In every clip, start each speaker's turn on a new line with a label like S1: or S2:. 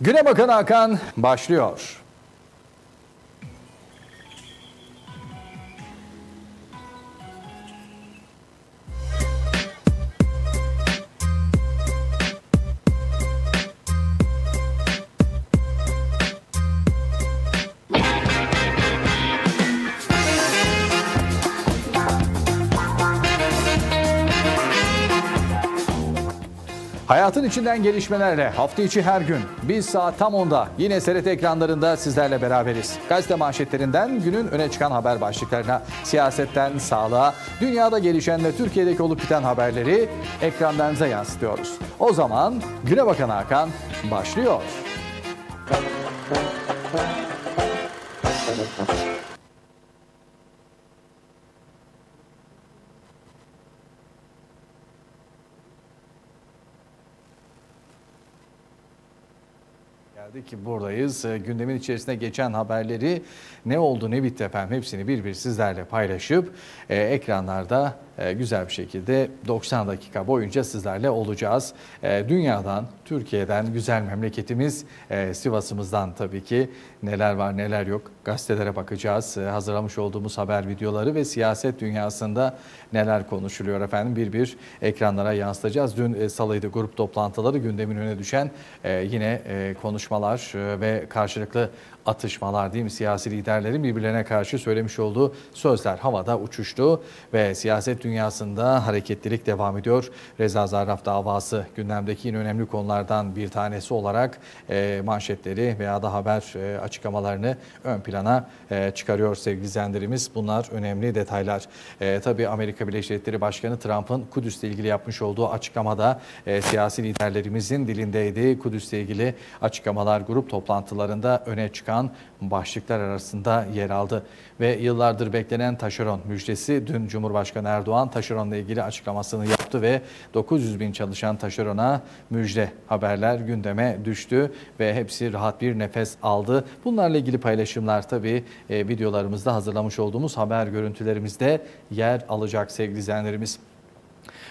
S1: Güne Bakan Hakan başlıyor. Hayatın içinden gelişmelerle hafta içi her gün biz saat tam 10'da yine SRT ekranlarında sizlerle beraberiz. Gazete manşetlerinden günün öne çıkan haber başlıklarına, siyasetten sağlığa, dünyada gelişen ve Türkiye'deki olup biten haberleri ekranlarınıza yansıtıyoruz. O zaman Güne Bakan Hakan başlıyor. Geldik ki buradayız. Ee, Gündemin içerisinde geçen haberleri ne oldu ne bitti efendim hepsini bir bir sizlerle paylaşıp e, ekranlarda güzel bir şekilde 90 dakika boyunca sizlerle olacağız. E, dünyadan, Türkiye'den, güzel memleketimiz e, Sivas'ımızdan tabii ki neler var neler yok gazetelere bakacağız. E, hazırlamış olduğumuz haber videoları ve siyaset dünyasında neler konuşuluyor efendim bir bir ekranlara yansıtacağız. Dün e, salıydı grup toplantıları gündemin önüne düşen e, yine konuşmalar ve karşılıklı atışmalar değil mi? Siyasi liderlerin birbirlerine karşı söylemiş olduğu sözler havada uçuştu ve siyaset dünyasında hareketlilik devam ediyor. Reza Zarrab davası gündemdeki en önemli konulardan bir tanesi olarak e, manşetleri veya da haber e, açıklamalarını ön plana e, çıkarıyor sevgili izleyenlerimiz. Bunlar önemli detaylar. E, tabii Amerika Birleşik Devletleri Başkanı Trump'ın Kudüs'le ilgili yapmış olduğu açıklamada e, siyasi liderlerimizin dilindeydi. Kudüs'le ilgili açıklamalar grup toplantılarında öne çıkan başlıklar arasında yer aldı. Ve yıllardır beklenen taşeron müjdesi dün Cumhurbaşkanı Erdoğan taşeronla ilgili açıklamasını yaptı ve 900 bin çalışan taşerona müjde haberler gündeme düştü ve hepsi rahat bir nefes aldı. Bunlarla ilgili paylaşımlar tabii e, videolarımızda hazırlamış olduğumuz haber görüntülerimizde yer alacak sevgili izleyenlerimiz.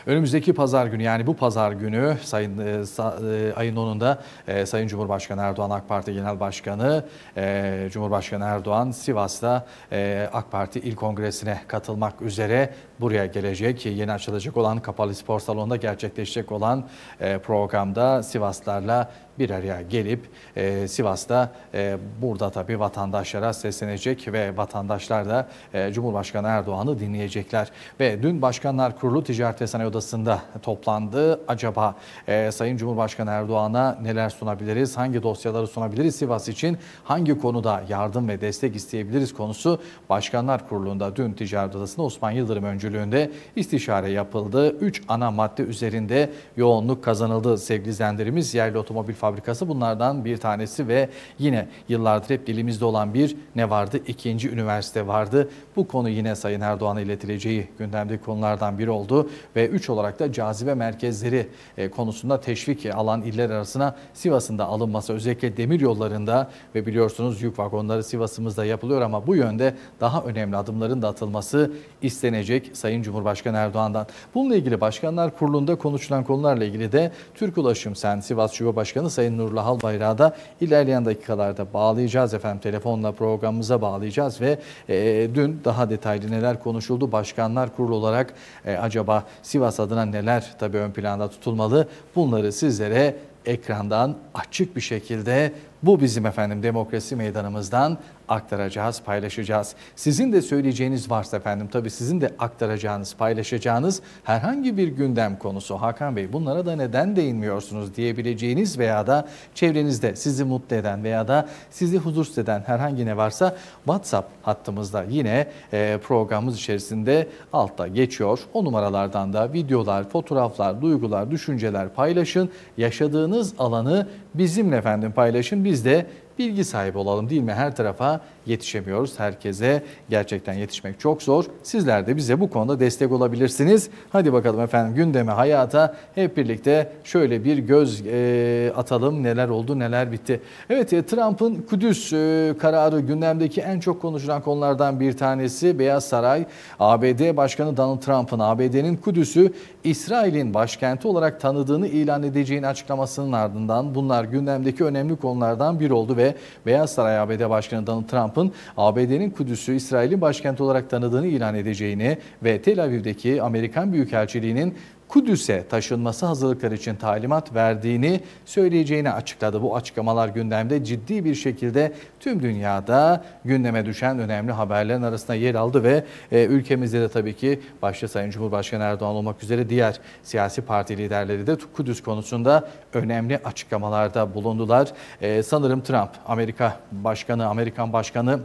S1: Önümüzdeki pazar günü yani bu pazar günü sayın e, sa, e, ayın 10'unda e, Sayın Cumhurbaşkanı Erdoğan AK Parti Genel Başkanı e, Cumhurbaşkanı Erdoğan Sivas'ta e, AK Parti İl Kongresi'ne katılmak üzere buraya gelecek. Yeni açılacak olan kapalı spor salonunda gerçekleşecek olan e, programda Sivaslarla bir araya gelip e, Sivas'ta e, burada tabii vatandaşlara seslenecek ve vatandaşlar da e, Cumhurbaşkanı Erdoğan'ı dinleyecekler. Ve dün Başkanlar Kurulu Ticaret ve Sanayi Odası'nda toplandı. Acaba e, Sayın Cumhurbaşkanı Erdoğan'a neler sunabiliriz, hangi dosyaları sunabiliriz Sivas için, hangi konuda yardım ve destek isteyebiliriz konusu Başkanlar Kurulu'nda dün Ticaret Odası'nda Osman Yıldırım öncülüğünde istişare yapıldı. Üç ana madde üzerinde yoğunluk kazanıldı sevgili izleyenlerimiz. Yerli otomobil fabrikası fabrikası bunlardan bir tanesi ve yine yıllardır hep dilimizde olan bir ne vardı? İkinci üniversite vardı. Bu konu yine Sayın Erdoğan'a iletileceği gündemdeki konulardan biri oldu ve üç olarak da cazibe merkezleri e, konusunda teşvik alan iller arasına Sivas'ın alınması özellikle demir yollarında ve biliyorsunuz yük vagonları Sivas'ımızda yapılıyor ama bu yönde daha önemli adımların da atılması istenecek Sayın Cumhurbaşkanı Erdoğan'dan. Bununla ilgili Başkanlar Kurulu'nda konuşulan konularla ilgili de Türk Ulaşım Sen Sivas Şube Başkanı Sayın Nurullah Albayrak'ı da ilerleyen dakikalarda bağlayacağız efendim. Telefonla programımıza bağlayacağız ve e, dün daha detaylı neler konuşuldu? Başkanlar Kurulu olarak e, acaba Sivas adına neler tabii ön planda tutulmalı? Bunları sizlere ekrandan açık bir şekilde bu bizim efendim demokrasi meydanımızdan aktaracağız, paylaşacağız. Sizin de söyleyeceğiniz varsa efendim tabii sizin de aktaracağınız, paylaşacağınız herhangi bir gündem konusu Hakan Bey bunlara da neden değinmiyorsunuz diyebileceğiniz veya da çevrenizde sizi mutlu eden veya da sizi huzursuz eden herhangi ne varsa WhatsApp hattımızda yine e, programımız içerisinde altta geçiyor. O numaralardan da videolar, fotoğraflar, duygular, düşünceler paylaşın. Yaşadığınız alanı bizimle efendim paylaşın. Biz de bilgi sahibi olalım değil mi? Her tarafa yetişemiyoruz. Herkese gerçekten yetişmek çok zor. Sizler de bize bu konuda destek olabilirsiniz. Hadi bakalım efendim gündeme, hayata hep birlikte şöyle bir göz e, atalım. Neler oldu, neler bitti. Evet e, Trump'ın Kudüs e, kararı gündemdeki en çok konuşulan konulardan bir tanesi. Beyaz Saray, ABD Başkanı Donald Trump'ın ABD'nin Kudüs'ü İsrail'in başkenti olarak tanıdığını ilan edeceğini açıklamasının ardından bunlar gündemdeki önemli konulardan biri oldu ve Beyaz Saray ABD Başkanı Donald Trump'ın ABD'nin Kudüs'ü İsrail'in başkenti olarak tanıdığını ilan edeceğini ve Tel Aviv'deki Amerikan Büyükelçiliğinin Kudüs'e taşınması hazırlıkları için talimat verdiğini söyleyeceğini açıkladı. Bu açıklamalar gündemde ciddi bir şekilde tüm dünyada gündeme düşen önemli haberlerin arasında yer aldı ve e, ülkemizde de tabii ki başta Sayın Cumhurbaşkanı Erdoğan olmak üzere diğer siyasi parti liderleri de Kudüs konusunda önemli açıklamalarda bulundular. E, sanırım Trump, Amerika Başkanı, Amerikan Başkanı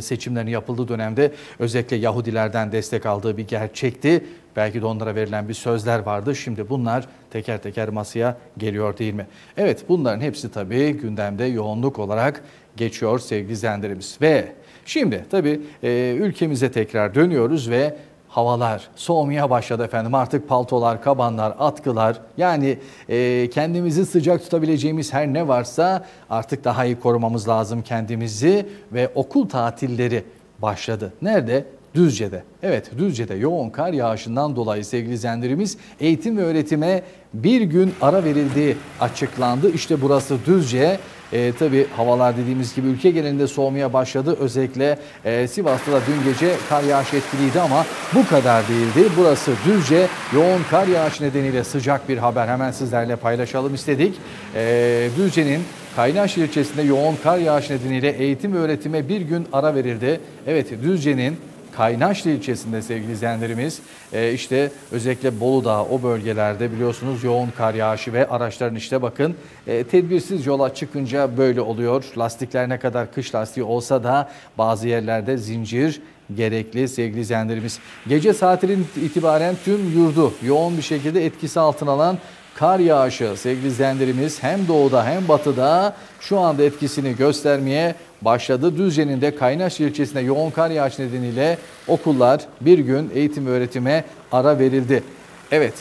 S1: seçimlerin yapıldığı dönemde özellikle Yahudilerden destek aldığı bir gerçekti. Belki de onlara verilen bir sözler vardı. Şimdi bunlar teker teker masaya geliyor değil mi? Evet bunların hepsi tabii gündemde yoğunluk olarak geçiyor sevgili izleyenlerimiz. Ve şimdi tabii e, ülkemize tekrar dönüyoruz ve havalar soğumaya başladı efendim. Artık paltolar, kabanlar, atkılar yani e, kendimizi sıcak tutabileceğimiz her ne varsa artık daha iyi korumamız lazım kendimizi ve okul tatilleri başladı. Nerede? Düzce'de. Evet Düzce'de yoğun kar yağışından dolayı sevgili izleyenlerimiz eğitim ve öğretime bir gün ara verildiği açıklandı. İşte burası Düzce. E, tabii havalar dediğimiz gibi ülke genelinde soğumaya başladı. Özellikle e, Sivas'ta da dün gece kar yağışı etkiliydi ama bu kadar değildi. Burası Düzce. Yoğun kar yağışı nedeniyle sıcak bir haber hemen sizlerle paylaşalım istedik. E, Düzce'nin Kaynaş ilçesinde yoğun kar yağışı nedeniyle eğitim ve öğretime bir gün ara verildi. Evet Düzce'nin Kaynaşlı ilçesinde sevgili izleyenlerimiz e, işte özellikle Bolu Dağı o bölgelerde biliyorsunuz yoğun kar yağışı ve araçların işte bakın e, tedbirsiz yola çıkınca böyle oluyor. Lastikler ne kadar kış lastiği olsa da bazı yerlerde zincir gerekli sevgili izleyenlerimiz. Gece saatinin itibaren tüm yurdu yoğun bir şekilde etkisi altına alan kar yağışı sevgili izleyenlerimiz hem doğuda hem batıda şu anda etkisini göstermeye başladı. Düzce'nin de Kaynaş ilçesinde yoğun kar yağışı nedeniyle okullar bir gün eğitim öğretime ara verildi. Evet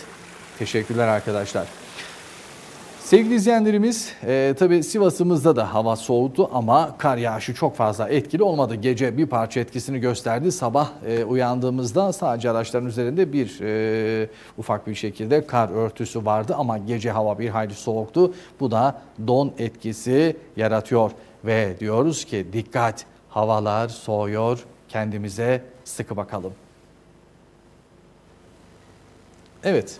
S1: teşekkürler arkadaşlar. Sevgili izleyenlerimiz e, tabi Sivas'ımızda da hava soğudu ama kar yağışı çok fazla etkili olmadı. Gece bir parça etkisini gösterdi. Sabah e, uyandığımızda sadece araçların üzerinde bir e, ufak bir şekilde kar örtüsü vardı ama gece hava bir hayli soğuktu. Bu da don etkisi yaratıyor ve diyoruz ki dikkat havalar soğuyor kendimize sıkı bakalım. Evet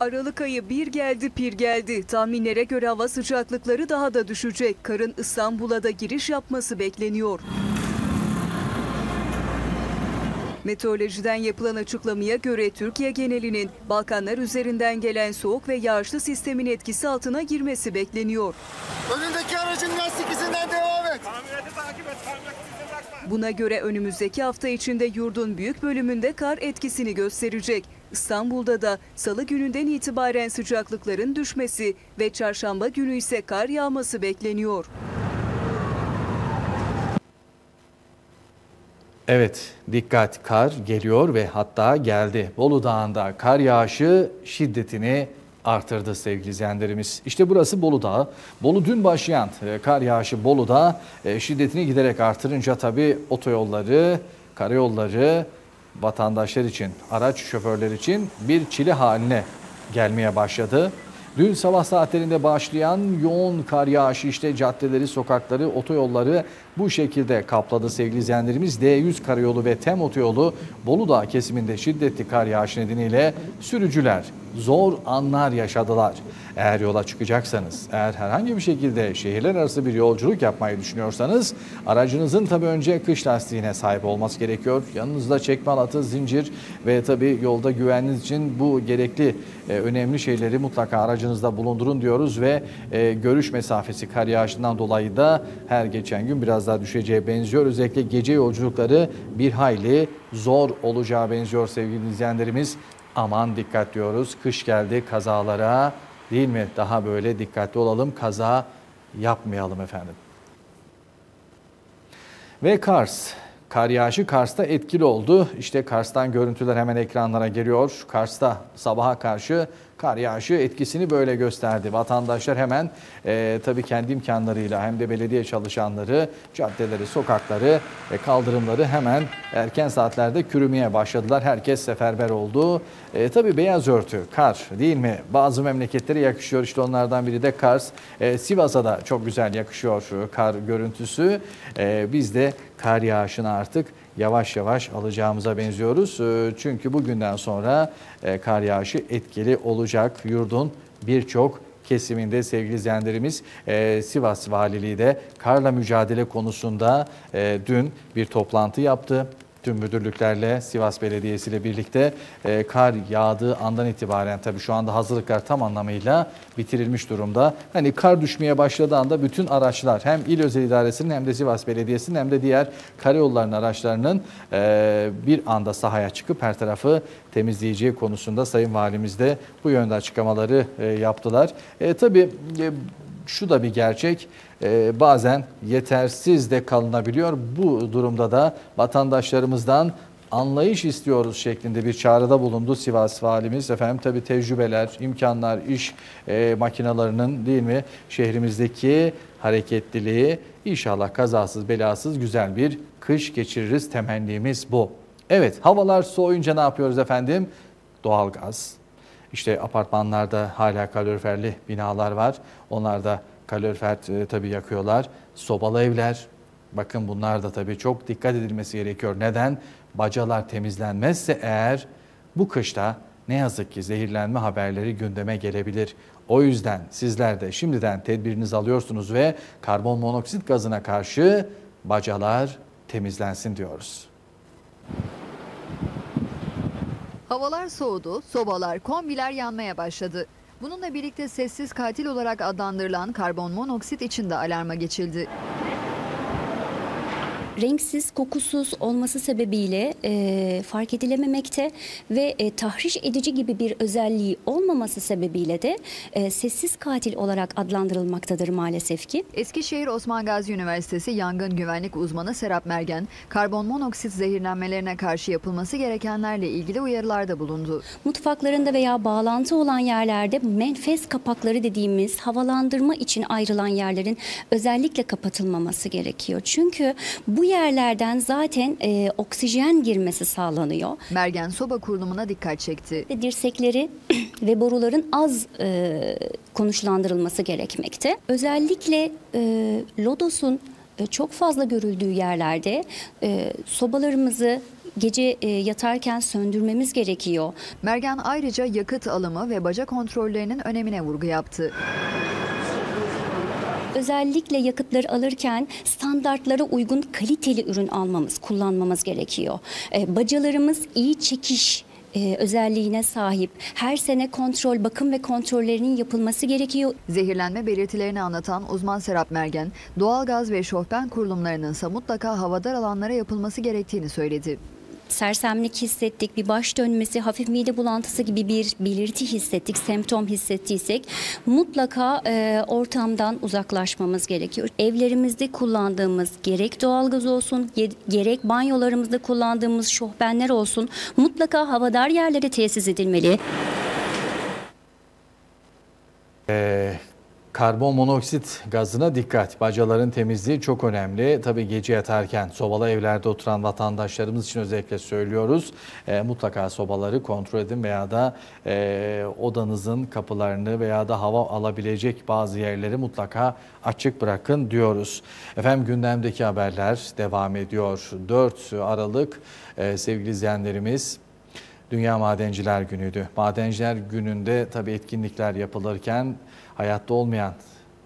S2: Aralık ayı bir geldi pir geldi. Tahminlere göre hava sıcaklıkları daha da düşecek. Karın İstanbul'a da giriş yapması bekleniyor. Meteorolojiden yapılan açıklamaya göre Türkiye genelinin Balkanlar üzerinden gelen soğuk ve yağışlı sistemin etkisi altına girmesi bekleniyor.
S3: Önündeki aracın lastik izinden devam et.
S4: Tamirati takip et. Tamirati bize bakma.
S2: Buna göre önümüzdeki hafta içinde yurdun büyük bölümünde kar etkisini gösterecek. İstanbul'da da salı gününden itibaren sıcaklıkların düşmesi ve çarşamba günü ise kar yağması bekleniyor.
S1: Evet dikkat kar geliyor ve hatta geldi. Bolu Dağı'nda kar yağışı şiddetini artırdı sevgili izleyenlerimiz. İşte burası Bolu Dağı. Bolu dün başlayan e, kar yağışı Bolu'da e, şiddetini giderek artırınca tabii otoyolları, karayolları vatandaşlar için, araç şoförler için bir çile haline gelmeye başladı. Dün sabah saatlerinde başlayan yoğun kar yağışı işte caddeleri, sokakları, otoyolları bu şekilde kapladı sevgili izleyenlerimiz. D100 karayolu ve TEM otoyolu Bolu Dağı kesiminde şiddetli kar yağışı nedeniyle sürücüler zor anlar yaşadılar. Eğer yola çıkacaksanız, eğer herhangi bir şekilde şehirler arası bir yolculuk yapmayı düşünüyorsanız aracınızın tabii önce kış lastiğine sahip olması gerekiyor. Yanınızda çekme halatı, zincir ve tabii yolda güvenliğiniz için bu gerekli e, önemli şeyleri mutlaka aracınızda bulundurun diyoruz ve e, görüş mesafesi kar yağışından dolayı da her geçen gün biraz daha düşeceğe benziyor. Özellikle gece yolculukları bir hayli zor olacağı benziyor sevgili izleyenlerimiz. Aman dikkat diyoruz. Kış geldi kazalara değil mi? Daha böyle dikkatli olalım. Kaza yapmayalım efendim. Ve Kars. Kar yağışı Kars'ta etkili oldu. İşte Kars'tan görüntüler hemen ekranlara geliyor. Kars'ta sabaha karşı kar yağışı etkisini böyle gösterdi. Vatandaşlar hemen e, tabii kendi imkanlarıyla hem de belediye çalışanları caddeleri, sokakları ve kaldırımları hemen erken saatlerde kürümeye başladılar. Herkes seferber oldu. E, tabii beyaz örtü, kar değil mi? Bazı memleketlere yakışıyor. İşte onlardan biri de Kars. E, Sivas'a da çok güzel yakışıyor şu kar görüntüsü. E, biz de kar yağışını artık yavaş yavaş alacağımıza benziyoruz. E, Çünkü bugünden sonra e, kar yağışı etkili olacak. Yurdun birçok kesiminde sevgili izleyenlerimiz e, Sivas Valiliği de karla mücadele konusunda e, dün bir toplantı yaptı. Tüm müdürlüklerle Sivas Belediyesi ile birlikte e, kar yağdığı andan itibaren tabii şu anda hazırlıklar tam anlamıyla bitirilmiş durumda. Hani kar düşmeye başladığı anda bütün araçlar hem İl Özel İdaresi'nin hem de Sivas Belediyesi'nin hem de diğer karayollarının araçlarının e, bir anda sahaya çıkıp her tarafı temizleyeceği konusunda Sayın Valimiz de bu yönde açıklamaları e, yaptılar. E, tabii e, şu da bir gerçek. Ee, bazen yetersiz de kalınabiliyor. Bu durumda da vatandaşlarımızdan anlayış istiyoruz şeklinde bir çağrıda bulundu Sivas Valimiz. Efendim tabii tecrübeler, imkanlar, iş e, makinalarının değil mi şehrimizdeki hareketliliği inşallah kazasız belasız güzel bir kış geçiririz temennimiz bu. Evet havalar soğuyunca ne yapıyoruz efendim? Doğalgaz. İşte apartmanlarda hala kaloriferli binalar var. Onlar da kalorifer e, tabii yakıyorlar. Sobalı evler. Bakın bunlar da tabii çok dikkat edilmesi gerekiyor. Neden? Bacalar temizlenmezse eğer bu kışta ne yazık ki zehirlenme haberleri gündeme gelebilir. O yüzden sizler de şimdiden tedbirinizi alıyorsunuz ve karbon monoksit gazına karşı bacalar temizlensin diyoruz.
S5: Havalar soğudu, sobalar, kombiler yanmaya başladı. Bununla birlikte sessiz katil olarak adlandırılan karbon monoksit için de alarma geçildi.
S6: Renksiz, kokusuz olması sebebiyle e, fark edilememekte ve e, tahriş edici gibi bir özelliği olmaması sebebiyle de e, sessiz katil olarak adlandırılmaktadır maalesef ki.
S5: Eskişehir Osman Gazi Üniversitesi yangın güvenlik uzmanı Serap Mergen, karbon monoksit zehirlenmelerine karşı yapılması gerekenlerle ilgili uyarılarda bulundu.
S6: Mutfaklarında veya bağlantı olan yerlerde menfez kapakları dediğimiz havalandırma için ayrılan yerlerin özellikle kapatılmaması gerekiyor. Çünkü bu yerlerden zaten e, oksijen girmesi sağlanıyor.
S5: Mergen soba kurulumuna dikkat çekti.
S6: dirsekleri ve boruların az e, konuşlandırılması gerekmekte. Özellikle e, lodosun e, çok fazla görüldüğü yerlerde e, sobalarımızı gece e, yatarken söndürmemiz gerekiyor.
S5: Mergen ayrıca yakıt alımı ve baca kontrollerinin önemine vurgu yaptı.
S6: Özellikle yakıtları alırken standartlara uygun kaliteli ürün almamız, kullanmamız gerekiyor. E, bacalarımız iyi çekiş e, özelliğine sahip. Her sene kontrol, bakım ve kontrollerinin yapılması gerekiyor.
S5: Zehirlenme belirtilerini anlatan uzman Serap Mergen, doğalgaz ve şofben kurulumlarının ise mutlaka havadar alanlara yapılması gerektiğini söyledi.
S6: Sersemlik hissettik, bir baş dönmesi, hafif mide bulantısı gibi bir belirti hissettik, semptom hissettiysek mutlaka e, ortamdan uzaklaşmamız gerekiyor. Evlerimizde kullandığımız gerek doğalgaz olsun, ge- gerek banyolarımızda kullandığımız şofbenler olsun mutlaka havadar yerlere tesis edilmeli.
S1: Ee, karbon monoksit gazına dikkat. Bacaların temizliği çok önemli. Tabii gece yatarken sobalı evlerde oturan vatandaşlarımız için özellikle söylüyoruz. Ee, mutlaka sobaları kontrol edin veya da e, odanızın kapılarını veya da hava alabilecek bazı yerleri mutlaka açık bırakın diyoruz. Efendim gündemdeki haberler devam ediyor. 4 Aralık e, sevgili izleyenlerimiz Dünya Madenciler Günü'ydü. Madenciler Günü'nde tabii etkinlikler yapılırken hayatta olmayan,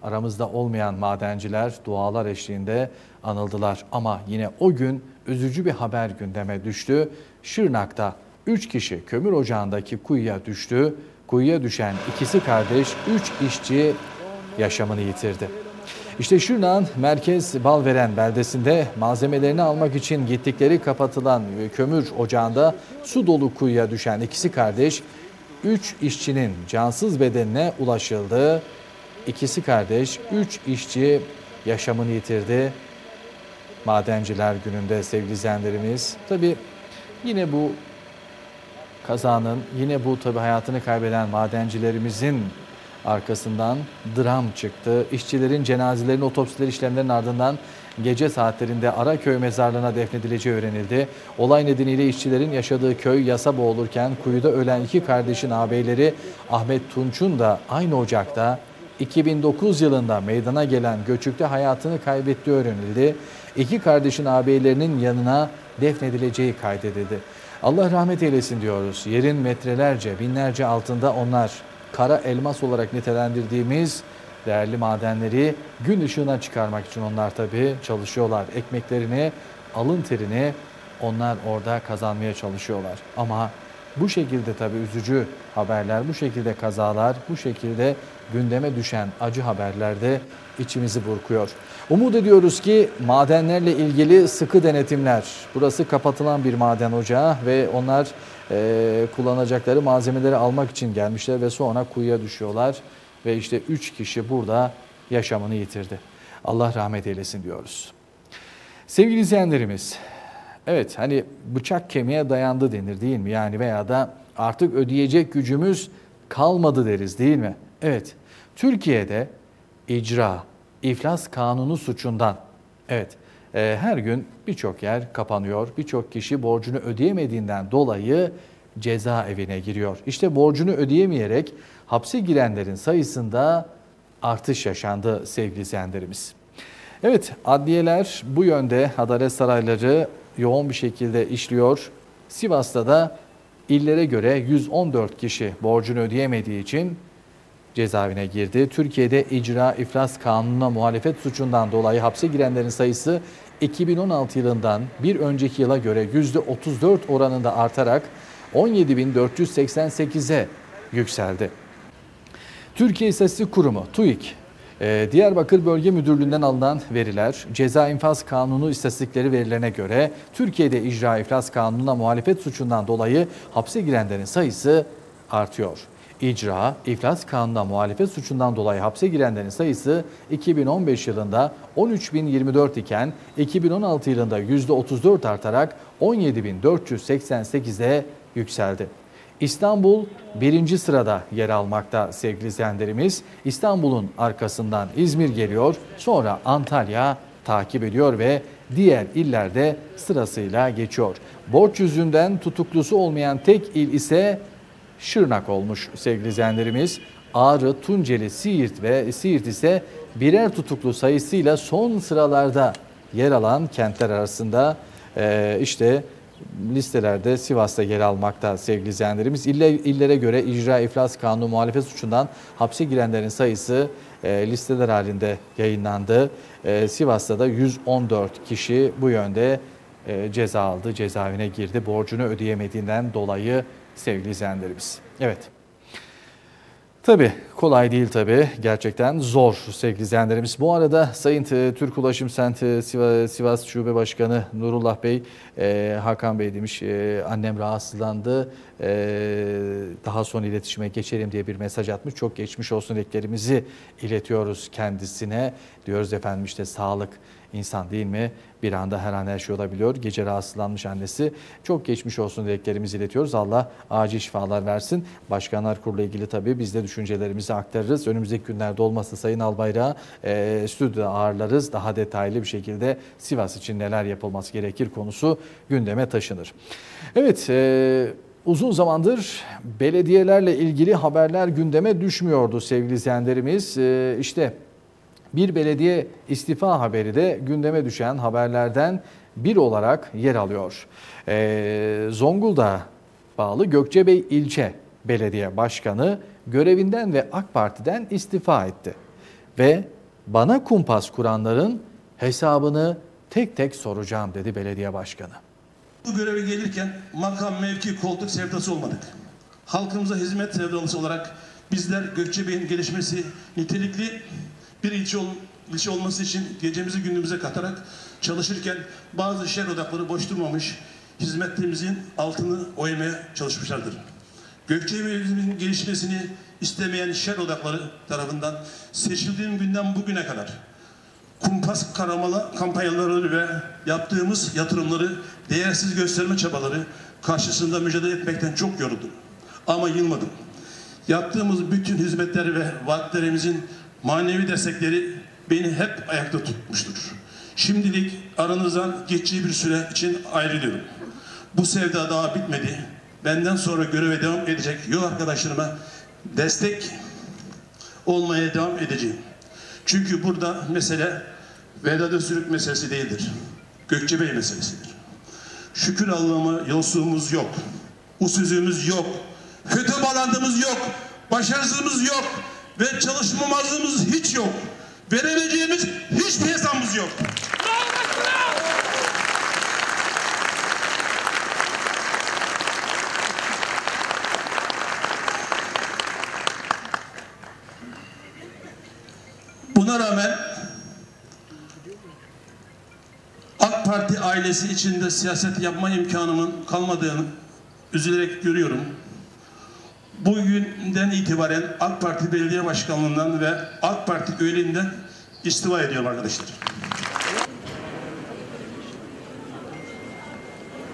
S1: aramızda olmayan madenciler dualar eşliğinde anıldılar. Ama yine o gün üzücü bir haber gündeme düştü. Şırnak'ta 3 kişi kömür ocağındaki kuyuya düştü. Kuyuya düşen ikisi kardeş 3 işçi yaşamını yitirdi. İşte Şırnak'ın merkez Balveren beldesinde malzemelerini almak için gittikleri kapatılan kömür ocağında su dolu kuyuya düşen ikisi kardeş 3 işçinin cansız bedenine ulaşıldı. ikisi kardeş, üç işçi yaşamını yitirdi. Madenciler gününde sevgili izleyenlerimiz. Tabii yine bu kazanın, yine bu tabii hayatını kaybeden madencilerimizin arkasından dram çıktı. İşçilerin cenazelerin otopsileri işlemlerinin ardından gece saatlerinde Araköy mezarlığına defnedileceği öğrenildi. Olay nedeniyle işçilerin yaşadığı köy yasa boğulurken kuyuda ölen iki kardeşin ağabeyleri Ahmet Tunç'un da aynı ocakta 2009 yılında meydana gelen göçükte hayatını kaybettiği öğrenildi. İki kardeşin ağabeylerinin yanına defnedileceği kaydedildi. Allah rahmet eylesin diyoruz. Yerin metrelerce, binlerce altında onlar kara elmas olarak nitelendirdiğimiz değerli madenleri gün ışığına çıkarmak için onlar tabii çalışıyorlar. Ekmeklerini, alın terini onlar orada kazanmaya çalışıyorlar. Ama bu şekilde tabii üzücü haberler, bu şekilde kazalar, bu şekilde gündeme düşen acı haberler de içimizi burkuyor. Umut ediyoruz ki madenlerle ilgili sıkı denetimler, burası kapatılan bir maden ocağı ve onlar eee, kullanacakları malzemeleri almak için gelmişler ve sonra kuyuya düşüyorlar ve işte 3 kişi burada yaşamını yitirdi. Allah rahmet eylesin diyoruz. Sevgili izleyenlerimiz, evet hani bıçak kemiğe dayandı denir değil mi? Yani veya da artık ödeyecek gücümüz kalmadı deriz değil mi? Evet, Türkiye'de icra, iflas kanunu suçundan, evet e, her gün birçok yer kapanıyor, birçok kişi borcunu ödeyemediğinden dolayı cezaevine giriyor. İşte borcunu ödeyemeyerek hapse girenlerin sayısında artış yaşandı sevgili izleyenlerimiz. Evet, adliyeler bu yönde adalet sarayları yoğun bir şekilde işliyor. Sivas'ta da illere göre 114 kişi borcunu ödeyemediği için cezaevine girdi. Türkiye'de icra iflas kanununa muhalefet suçundan dolayı hapse girenlerin sayısı 2016 yılından bir önceki yıla göre %34 oranında artarak 17.488'e yükseldi. Türkiye İstatistik Kurumu TÜİK e, Diyarbakır Bölge Müdürlüğü'nden alınan veriler, ceza infaz kanunu istatistikleri verilerine göre Türkiye'de icra iflas kanununa muhalefet suçundan dolayı hapse girenlerin sayısı artıyor. İcra, iflas kanununa muhalefet suçundan dolayı hapse girenlerin sayısı 2015 yılında 13.024 iken 2016 yılında %34 artarak 17.488'e yükseldi. İstanbul birinci sırada yer almakta sevgili izleyenlerimiz. İstanbul'un arkasından İzmir geliyor, sonra Antalya takip ediyor ve diğer illerde sırasıyla geçiyor. Borç yüzünden tutuklusu olmayan tek il ise Şırnak olmuş sevgili izleyenlerimiz. Ağrı, Tunceli, Siirt ve Siirt ise birer tutuklu sayısıyla son sıralarda yer alan kentler arasında eee, işte listelerde Sivas'ta yer almakta sevgili izleyenlerimiz. İlle, illere göre icra iflas kanunu muhalefet suçundan hapse girenlerin sayısı e, listeler halinde yayınlandı. E, Sivas'ta da 114 kişi bu yönde e, ceza aldı, cezaevine girdi. Borcunu ödeyemediğinden dolayı sevgili izleyenlerimiz. Evet. Tabii kolay değil tabii. Gerçekten zor sevgili izleyenlerimiz. Bu arada Sayın Türk Ulaşım Sent Sivas, Sivas Şube Başkanı Nurullah Bey, e, Hakan Bey demiş e, annem rahatsızlandı. E, daha sonra iletişime geçelim diye bir mesaj atmış. Çok geçmiş olsun dileklerimizi iletiyoruz kendisine. Diyoruz efendim işte sağlık insan değil mi? Bir anda her an her şey olabiliyor. Gece rahatsızlanmış annesi. Çok geçmiş olsun dileklerimizi iletiyoruz. Allah acil şifalar versin. Başkanlar Kurulu ilgili tabii biz de düşüncelerimizi aktarırız. Önümüzdeki günlerde olmazsa Sayın Albayrak'ı e, stüdyoda ağırlarız. Daha detaylı bir şekilde Sivas için neler yapılması gerekir konusu gündeme taşınır. Evet, e, uzun zamandır belediyelerle ilgili haberler gündeme düşmüyordu sevgili izleyenlerimiz. E, işte bir belediye istifa haberi de gündeme düşen haberlerden bir olarak yer alıyor. Ee, Zonguldak'a bağlı Gökçebey ilçe belediye başkanı görevinden ve AK Parti'den istifa etti. Ve bana kumpas kuranların hesabını tek tek soracağım dedi belediye başkanı.
S7: Bu göreve gelirken makam, mevki, koltuk sevdası olmadık. Halkımıza hizmet sevdalısı olarak bizler Gökçebey'in gelişmesi, nitelikli bir ilçe, ol, ilçe olması için gecemizi gündüzümüze katarak çalışırken bazı şer odakları boş durmamış, hizmetimizin altını oymaya çalışmışlardır. Gökçebe'mizin gelişmesini istemeyen şer odakları tarafından seçildiğim günden bugüne kadar kumpas karamalı kampanyaları ve yaptığımız yatırımları değersiz gösterme çabaları karşısında mücadele etmekten çok yoruldum. Ama yılmadım. Yaptığımız bütün hizmetler ve vaatlerimizin manevi destekleri beni hep ayakta tutmuştur. Şimdilik aranızdan geçici bir süre için ayrılıyorum. Bu sevda daha bitmedi. Benden sonra göreve devam edecek yol arkadaşlarıma destek olmaya devam edeceğim. Çünkü burada mesele Vedat Öztürk meselesi değildir. Gökçebey meselesidir. Şükür Allah'ıma yolsuzluğumuz yok. Usulümüz yok. Kötü bağlantımız yok. Başarısızlığımız yok. Ve çalışmamazlığımız hiç yok. Verebileceğimiz hiçbir hesabımız yok. Buna rağmen AK Parti ailesi içinde siyaset yapma imkanımın kalmadığını üzülerek görüyorum. Bugünden itibaren AK Parti Belediye Başkanlığından ve AK Parti üyeliğinden istifa ediyorum arkadaşlar.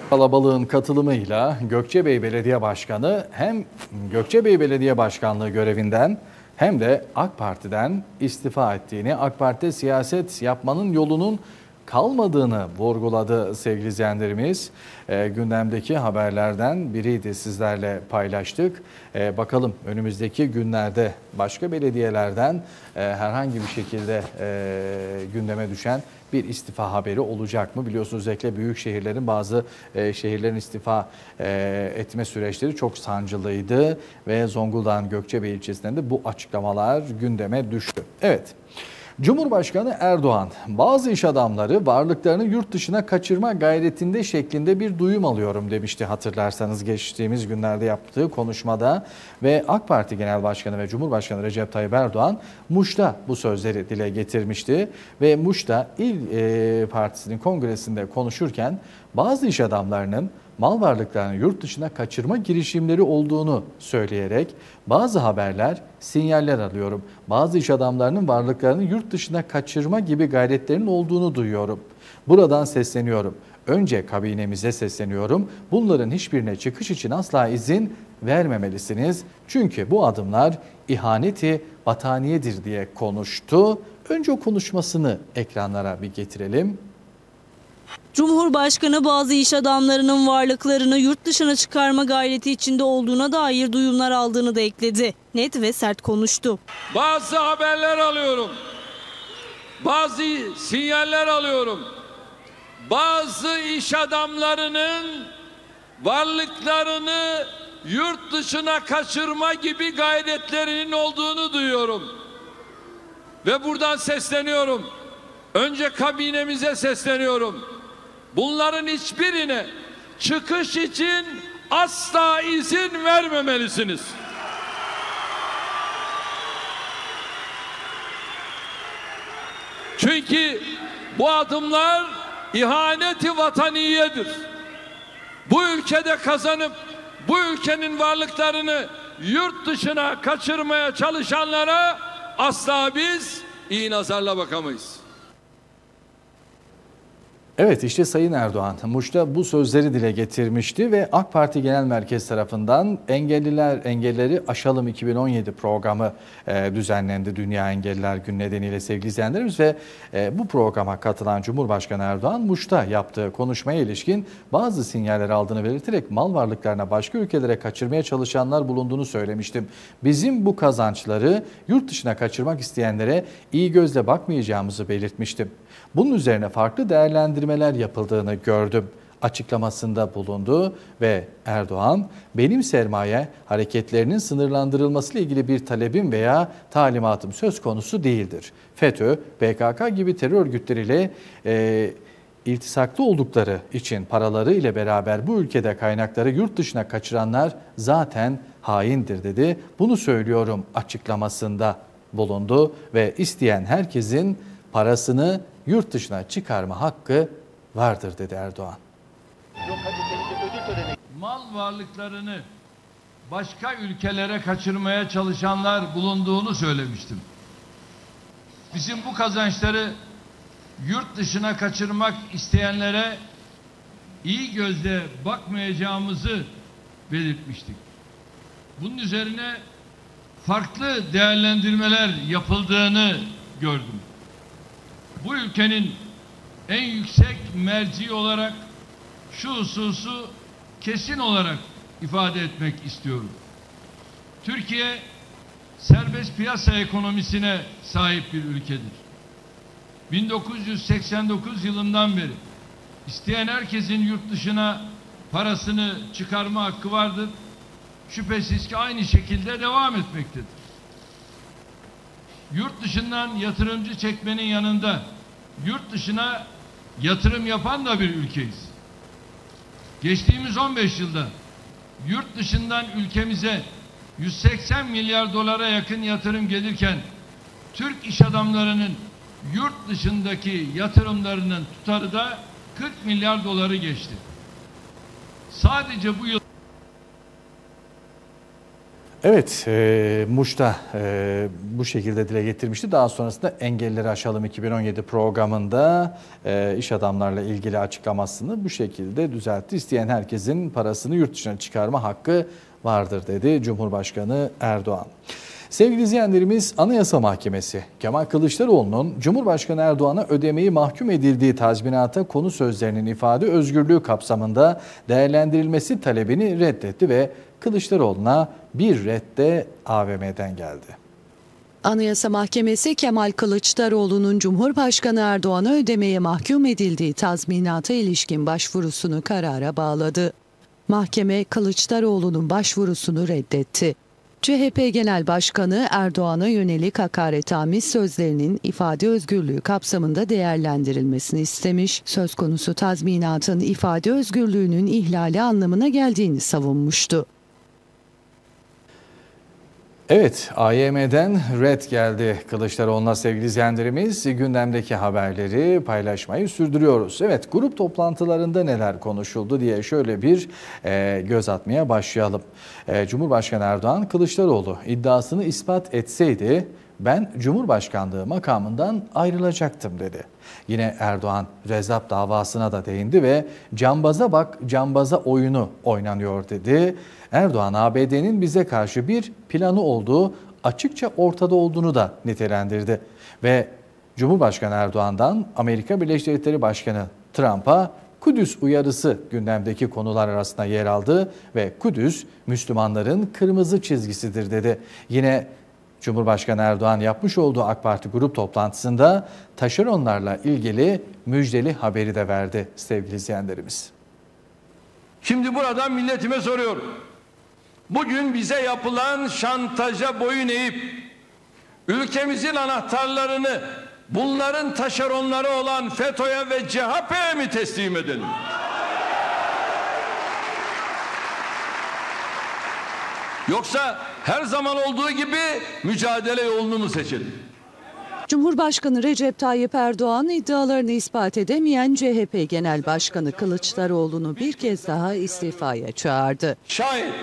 S1: Kalabalığın katılımıyla Gökçebey Belediye Başkanı hem Gökçebey Belediye Başkanlığı görevinden hem de AK Parti'den istifa ettiğini, AK Parti siyaset yapmanın yolunun kalmadığını vurguladı sevgili izleyenlerimiz. E, gündemdeki haberlerden biriydi sizlerle paylaştık. E, bakalım önümüzdeki günlerde başka belediyelerden e, herhangi bir şekilde e, gündeme düşen bir istifa haberi olacak mı? Biliyorsunuz özellikle büyük şehirlerin bazı e, şehirlerin istifa e, etme süreçleri çok sancılıydı ve Zonguldak'ın Gökçebey ilçesinde bu açıklamalar gündeme düştü. Evet. Cumhurbaşkanı Erdoğan bazı iş adamları varlıklarını yurt dışına kaçırma gayretinde şeklinde bir duyum alıyorum demişti. Hatırlarsanız geçtiğimiz günlerde yaptığı konuşmada ve AK Parti Genel Başkanı ve Cumhurbaşkanı Recep Tayyip Erdoğan Muş'ta bu sözleri dile getirmişti ve Muş'ta İl Partisi'nin kongresinde konuşurken bazı iş adamlarının mal varlıklarını yurt dışına kaçırma girişimleri olduğunu söyleyerek bazı haberler, sinyaller alıyorum. Bazı iş adamlarının varlıklarını yurt dışına kaçırma gibi gayretlerinin olduğunu duyuyorum. Buradan sesleniyorum. Önce kabinemize sesleniyorum. Bunların hiçbirine çıkış için asla izin vermemelisiniz. Çünkü bu adımlar ihaneti vataniyedir diye konuştu. Önce o konuşmasını ekranlara bir getirelim.
S8: Cumhurbaşkanı bazı iş adamlarının varlıklarını yurt dışına çıkarma gayreti içinde olduğuna dair duyumlar aldığını da ekledi. Net ve sert konuştu.
S4: Bazı haberler alıyorum. Bazı sinyaller alıyorum. Bazı iş adamlarının varlıklarını yurt dışına kaçırma gibi gayretlerinin olduğunu duyuyorum. Ve buradan sesleniyorum. Önce kabinemize sesleniyorum. Bunların hiçbirine çıkış için asla izin vermemelisiniz. Çünkü bu adımlar ihaneti vataniyedir. Bu ülkede kazanıp bu ülkenin varlıklarını yurt dışına kaçırmaya çalışanlara asla biz iyi nazarla bakamayız.
S1: Evet işte Sayın Erdoğan Muş'ta bu sözleri dile getirmişti ve AK Parti Genel Merkez tarafından Engelliler Engelleri Aşalım 2017 programı e, düzenlendi Dünya Engelliler Günü nedeniyle sevgili izleyenlerimiz ve e, bu programa katılan Cumhurbaşkanı Erdoğan Muş'ta yaptığı konuşmaya ilişkin bazı sinyaller aldığını belirterek mal varlıklarına başka ülkelere kaçırmaya çalışanlar bulunduğunu söylemiştim. Bizim bu kazançları yurt dışına kaçırmak isteyenlere iyi gözle bakmayacağımızı belirtmiştim. Bunun üzerine farklı değerlendirmeler yapıldığını gördüm açıklamasında bulundu ve Erdoğan benim sermaye hareketlerinin sınırlandırılması ile ilgili bir talebim veya talimatım söz konusu değildir. FETÖ, PKK gibi terör örgütleriyle e, iltisaklı oldukları için paraları ile beraber bu ülkede kaynakları yurt dışına kaçıranlar zaten haindir dedi. Bunu söylüyorum açıklamasında bulundu ve isteyen herkesin parasını yurt dışına çıkarma hakkı vardır dedi Erdoğan.
S4: Mal varlıklarını başka ülkelere kaçırmaya çalışanlar bulunduğunu söylemiştim. Bizim bu kazançları yurt dışına kaçırmak isteyenlere iyi gözle bakmayacağımızı belirtmiştik. Bunun üzerine farklı değerlendirmeler yapıldığını gördüm. Bu ülkenin en yüksek merci olarak şu hususu kesin olarak ifade etmek istiyorum. Türkiye serbest piyasa ekonomisine sahip bir ülkedir. 1989 yılından beri isteyen herkesin yurt dışına parasını çıkarma hakkı vardır. Şüphesiz ki aynı şekilde devam etmektedir. Yurt dışından yatırımcı çekmenin yanında yurt dışına yatırım yapan da bir ülkeyiz. Geçtiğimiz 15 yılda yurt dışından ülkemize 180 milyar dolara yakın yatırım gelirken Türk iş adamlarının yurt dışındaki yatırımlarının tutarı da 40 milyar doları geçti. Sadece bu yıl
S1: Evet, e, Muş'ta e, bu şekilde dile getirmişti. Daha sonrasında Engelleri Aşalım 2017 programında e, iş adamlarla ilgili açıklamasını bu şekilde düzeltti. İsteyen herkesin parasını yurt dışına çıkarma hakkı vardır dedi Cumhurbaşkanı Erdoğan. Sevgili izleyenlerimiz Anayasa Mahkemesi Kemal Kılıçdaroğlu'nun Cumhurbaşkanı Erdoğan'a ödemeyi mahkum edildiği tazminata konu sözlerinin ifade özgürlüğü kapsamında değerlendirilmesi talebini reddetti ve Kılıçdaroğlu'na bir redde AVM'den geldi.
S9: Anayasa Mahkemesi Kemal Kılıçdaroğlu'nun Cumhurbaşkanı Erdoğan'a ödemeye mahkum edildiği tazminata ilişkin başvurusunu karara bağladı. Mahkeme Kılıçdaroğlu'nun başvurusunu reddetti. CHP Genel Başkanı Erdoğan'a yönelik hakaretamiz sözlerinin ifade özgürlüğü kapsamında değerlendirilmesini istemiş, söz konusu tazminatın ifade özgürlüğünün ihlali anlamına geldiğini savunmuştu.
S1: Evet, AYM'den red geldi Kılıçdaroğlu'na sevgili izleyenlerimiz. Gündemdeki haberleri paylaşmayı sürdürüyoruz. Evet, grup toplantılarında neler konuşuldu diye şöyle bir e, göz atmaya başlayalım. E, Cumhurbaşkanı Erdoğan, Kılıçdaroğlu iddiasını ispat etseydi ben Cumhurbaşkanlığı makamından ayrılacaktım dedi. Yine Erdoğan Rezap davasına da değindi ve cambaza bak cambaza oyunu oynanıyor dedi. Erdoğan ABD'nin bize karşı bir planı olduğu açıkça ortada olduğunu da nitelendirdi. Ve Cumhurbaşkanı Erdoğan'dan Amerika Birleşik Devletleri Başkanı Trump'a Kudüs uyarısı gündemdeki konular arasında yer aldı ve Kudüs Müslümanların kırmızı çizgisidir dedi. Yine Cumhurbaşkanı Erdoğan yapmış olduğu AK Parti grup toplantısında taşeronlarla ilgili müjdeli haberi de verdi sevgili izleyenlerimiz.
S4: Şimdi buradan milletime soruyorum. Bugün bize yapılan şantaja boyun eğip ülkemizin anahtarlarını bunların taşeronları olan FETÖ'ye ve CHP'ye mi teslim edelim? Yoksa her zaman olduğu gibi mücadele yolunu mu seçelim?
S9: Cumhurbaşkanı Recep Tayyip Erdoğan iddialarını ispat edemeyen CHP Genel Başkanı Kılıçdaroğlu'nu bir kez daha istifaya çağırdı.
S4: Şayet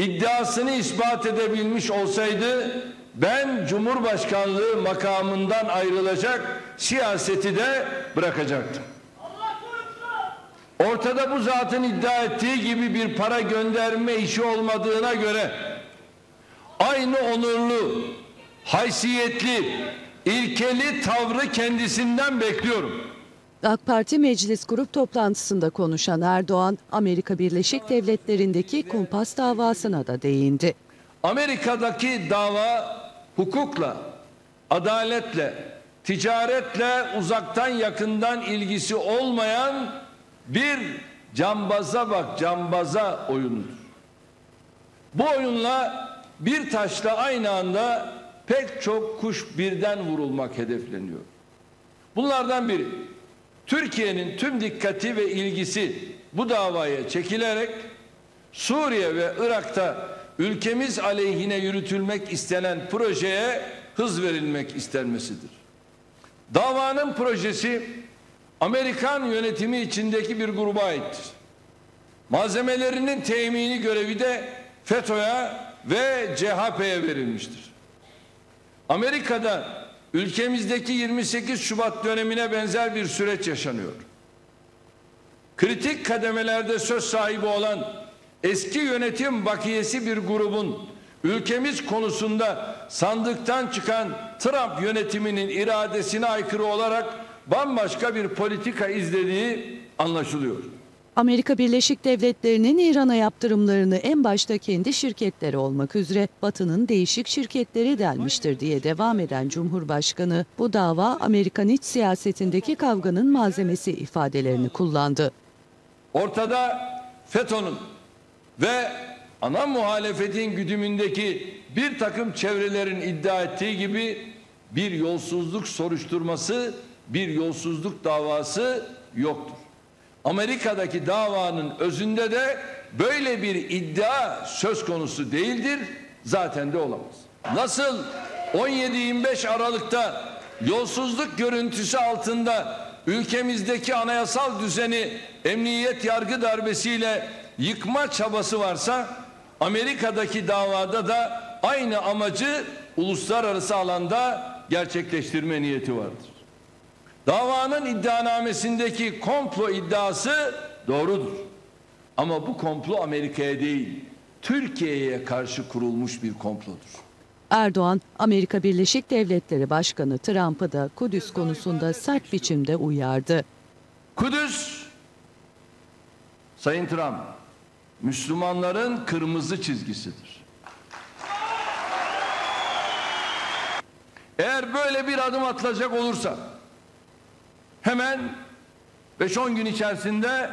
S4: iddiasını ispat edebilmiş olsaydı ben Cumhurbaşkanlığı makamından ayrılacak siyaseti de bırakacaktım. Ortada bu zatın iddia ettiği gibi bir para gönderme işi olmadığına göre aynı onurlu, haysiyetli, ilkeli tavrı kendisinden bekliyorum.
S9: AK Parti Meclis Grup toplantısında konuşan Erdoğan, Amerika Birleşik Devletleri'ndeki kumpas davasına da değindi.
S4: Amerika'daki dava hukukla, adaletle, ticaretle uzaktan yakından ilgisi olmayan bir cambaza bak cambaza oyunudur. Bu oyunla bir taşla aynı anda pek çok kuş birden vurulmak hedefleniyor. Bunlardan biri Türkiye'nin tüm dikkati ve ilgisi bu davaya çekilerek Suriye ve Irak'ta ülkemiz aleyhine yürütülmek istenen projeye hız verilmek istenmesidir. Davanın projesi Amerikan yönetimi içindeki bir gruba aittir. Malzemelerinin temini görevi de FETÖ'ye ve CHP'ye verilmiştir. Amerika'da ülkemizdeki 28 Şubat dönemine benzer bir süreç yaşanıyor. Kritik kademelerde söz sahibi olan eski yönetim bakiyesi bir grubun ülkemiz konusunda sandıktan çıkan Trump yönetiminin iradesine aykırı olarak bambaşka bir politika izlediği anlaşılıyor.
S9: Amerika Birleşik Devletleri'nin İran'a yaptırımlarını en başta kendi şirketleri olmak üzere Batı'nın değişik şirketleri delmiştir diye devam eden Cumhurbaşkanı bu dava Amerikan iç siyasetindeki kavganın malzemesi ifadelerini kullandı.
S4: Ortada FETÖ'nün ve ana muhalefetin güdümündeki bir takım çevrelerin iddia ettiği gibi bir yolsuzluk soruşturması, bir yolsuzluk davası yoktur. Amerika'daki davanın özünde de böyle bir iddia söz konusu değildir, zaten de olamaz. Nasıl 17-25 Aralık'ta yolsuzluk görüntüsü altında ülkemizdeki anayasal düzeni emniyet yargı darbesiyle yıkma çabası varsa Amerika'daki davada da aynı amacı uluslararası alanda gerçekleştirme niyeti vardır. Davanın iddianamesindeki komplo iddiası doğrudur. Ama bu komplo Amerika'ya değil, Türkiye'ye karşı kurulmuş bir komplodur.
S9: Erdoğan, Amerika Birleşik Devletleri Başkanı Trump'ı da Kudüs konusunda sert biçimde uyardı.
S4: Kudüs, Sayın Trump, Müslümanların kırmızı çizgisidir. Eğer böyle bir adım atılacak olursa hemen 5-10 gün içerisinde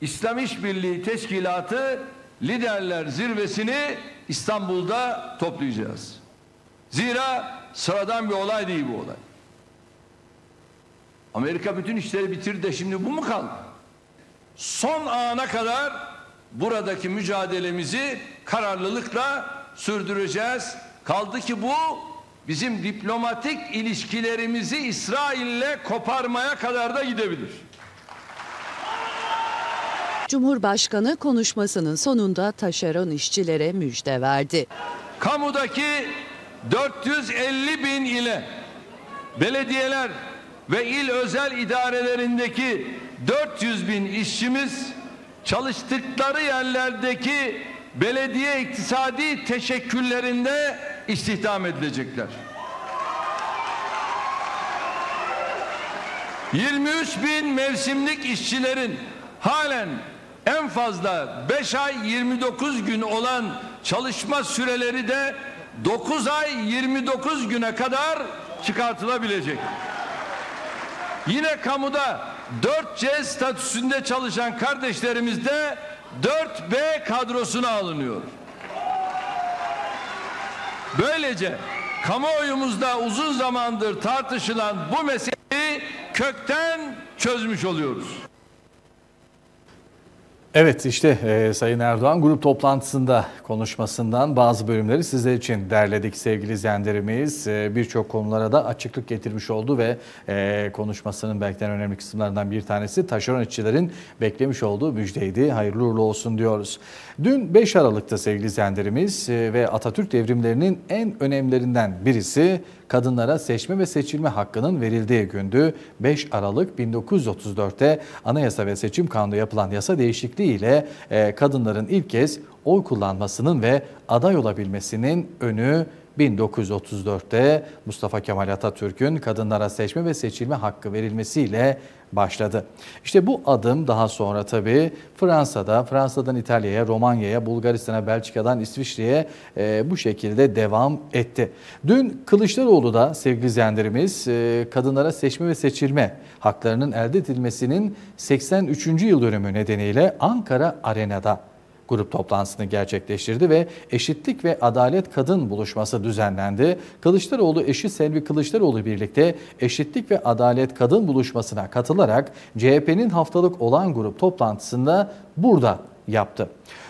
S4: İslam İşbirliği Teşkilatı Liderler Zirvesini İstanbul'da toplayacağız. Zira sıradan bir olay değil bu olay. Amerika bütün işleri bitirdi de şimdi bu mu kaldı? Son ana kadar buradaki mücadelemizi kararlılıkla sürdüreceğiz. Kaldı ki bu bizim diplomatik ilişkilerimizi İsrail'le koparmaya kadar da gidebilir.
S9: Cumhurbaşkanı konuşmasının sonunda taşeron işçilere müjde verdi.
S4: Kamudaki 450 bin ile belediyeler ve il özel idarelerindeki 400 bin işçimiz çalıştıkları yerlerdeki belediye iktisadi teşekküllerinde istihdam edilecekler. 23 bin mevsimlik işçilerin halen en fazla 5 ay 29 gün olan çalışma süreleri de 9 ay 29 güne kadar çıkartılabilecek. Yine kamuda 4C statüsünde çalışan kardeşlerimiz de 4B kadrosuna alınıyor. Böylece kamuoyumuzda uzun zamandır tartışılan bu meseleyi kökten çözmüş oluyoruz.
S1: Evet işte e, Sayın Erdoğan grup toplantısında konuşmasından bazı bölümleri sizler için derledik sevgili izleyenlerimiz. E, Birçok konulara da açıklık getirmiş oldu ve e, konuşmasının belki en önemli kısımlarından bir tanesi taşeron işçilerin beklemiş olduğu müjdeydi. Hayırlı uğurlu olsun diyoruz. Dün 5 Aralık'ta sevgili izleyenlerimiz e, ve Atatürk devrimlerinin en önemlilerinden birisi kadınlara seçme ve seçilme hakkının verildiği gündü. 5 Aralık 1934'te Anayasa ve Seçim Kanunu yapılan yasa değişikliği ile e, kadınların ilk kez oy kullanmasının ve aday olabilmesinin önü 1934'te Mustafa Kemal Atatürk'ün kadınlara seçme ve seçilme hakkı verilmesiyle başladı. İşte bu adım daha sonra tabii Fransa'da, Fransa'dan İtalya'ya, Romanya'ya, Bulgaristan'a, Belçika'dan İsviçre'ye e, bu şekilde devam etti. Dün Kılıçdaroğlu da sevgili izleyenlerimiz e, kadınlara seçme ve seçilme haklarının elde edilmesinin 83. yıl dönümü nedeniyle Ankara Arena'da grup toplantısını gerçekleştirdi ve Eşitlik ve Adalet Kadın Buluşması düzenlendi. Kılıçdaroğlu eşi Selvi Kılıçdaroğlu birlikte Eşitlik ve Adalet Kadın Buluşmasına katılarak CHP'nin haftalık olan grup toplantısında burada yaptı.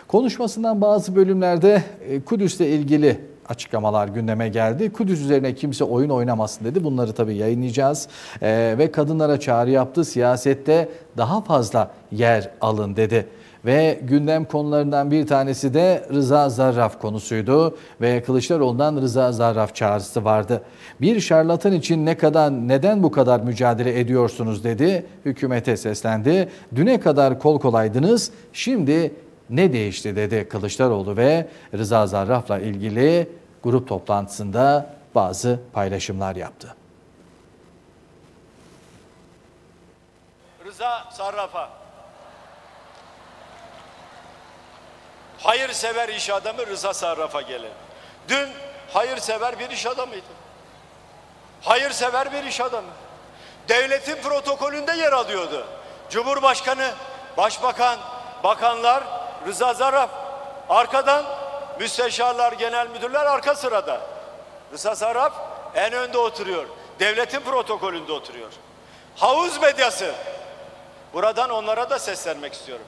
S1: Konuşmasından bazı bölümlerde e, Kudüs'le ilgili açıklamalar gündeme geldi. Kudüs üzerine kimse oyun oynamasın dedi. Bunları tabii yayınlayacağız. Ee, ve kadınlara çağrı yaptı. Siyasette daha fazla yer alın dedi. Ve gündem konularından bir tanesi de Rıza Zarraf konusuydu ve Kılıçdaroğlu'ndan Rıza Zarraf çağrısı vardı. Bir şarlatan için ne kadar neden bu kadar mücadele ediyorsunuz dedi. Hükümete seslendi. Düne kadar kol kolaydınız. Şimdi ne değişti dedi Kılıçdaroğlu ve Rıza Zarraf'la ilgili grup toplantısında bazı paylaşımlar yaptı.
S10: Rıza Sarraf'a hayırsever iş adamı Rıza Sarraf'a gelin. Dün hayırsever bir iş adamıydı. Hayırsever bir iş adamı. Devletin protokolünde yer alıyordu. Cumhurbaşkanı, başbakan, bakanlar Rıza Zarraf. Arkadan müsteşarlar, genel müdürler arka sırada. Rıza Zarraf en önde oturuyor. Devletin protokolünde oturuyor. Havuz medyası. Buradan onlara da seslenmek istiyorum.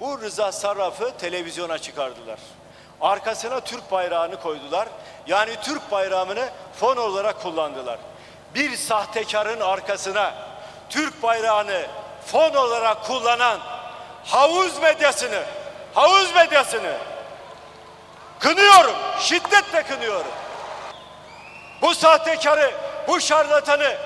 S10: Bu Rıza Sarraf'ı televizyona çıkardılar. Arkasına Türk bayrağını koydular. Yani Türk bayrağını fon olarak kullandılar. Bir sahtekarın arkasına Türk bayrağını fon olarak kullanan havuz medyasını, havuz medyasını kınıyorum, şiddetle kınıyorum. Bu sahtekarı, bu şarlatanı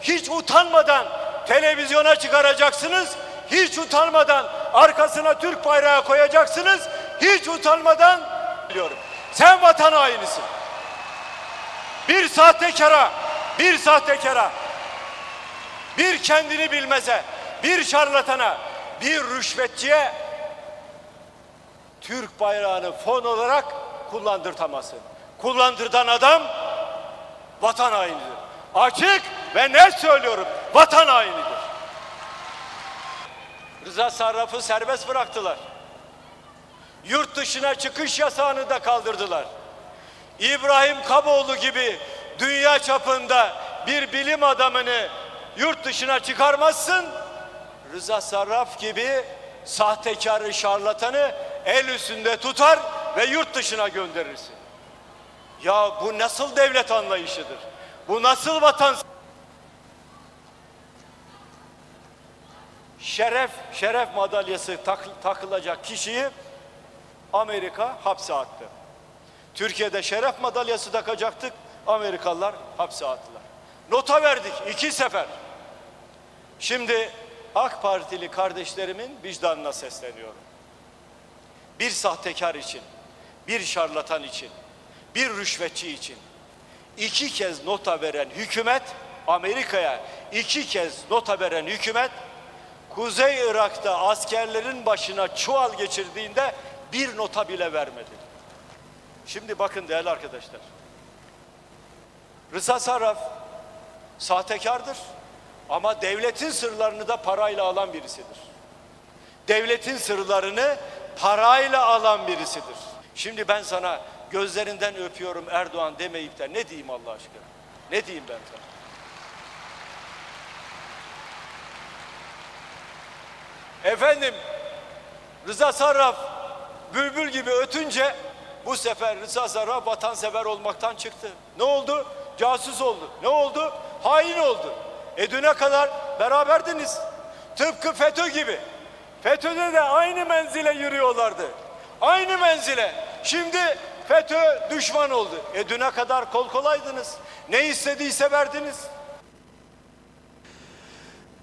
S10: hiç utanmadan televizyona çıkaracaksınız. Hiç utanmadan arkasına Türk bayrağı koyacaksınız. Hiç utanmadan biliyorum. Sen vatan hainisin. Bir sahtekara, bir sahtekara, bir kendini bilmeze, bir şarlatana, bir rüşvetçiye Türk bayrağını fon olarak kullandırtamazsın. Kullandırdan adam vatan hainidir. Açık ve net söylüyorum vatan hainidir. Rıza Sarraf'ı serbest bıraktılar. Yurt dışına çıkış yasağını da kaldırdılar. İbrahim Kaboğlu gibi dünya çapında bir bilim adamını yurt dışına çıkarmazsın. Rıza Sarraf gibi sahtekarı, şarlatanı el üstünde tutar ve yurt dışına gönderirsin. Ya bu nasıl devlet anlayışıdır? Bu nasıl vatan? Şeref, şeref madalyası tak, takılacak kişiyi Amerika hapse attı. Türkiye'de şeref madalyası takacaktık. Amerikalılar hapse attılar. Nota verdik iki sefer. Şimdi AK Partili kardeşlerimin vicdanına sesleniyorum. Bir sahtekar için, bir şarlatan için, bir rüşvetçi için iki kez nota veren hükümet Amerika'ya iki kez nota veren hükümet Kuzey Irak'ta askerlerin başına çuval geçirdiğinde bir nota bile vermedi. Şimdi bakın değerli arkadaşlar. Rıza Sarraf sahtekardır ama devletin sırlarını da parayla alan birisidir. Devletin sırlarını parayla alan birisidir. Şimdi ben sana gözlerinden öpüyorum Erdoğan demeyip de ne diyeyim Allah aşkına? Ne diyeyim ben sana? Efendim Rıza Sarraf bülbül gibi ötünce bu sefer Rıza Sarraf vatansever olmaktan çıktı. Ne oldu? Casus oldu. Ne oldu? Hain oldu. E düne kadar beraberdiniz. Tıpkı FETÖ gibi. FETÖ'de de aynı menzile yürüyorlardı. Aynı menzile. Şimdi FETÖ düşman oldu. E düne kadar kol kolaydınız. Ne istediyse verdiniz.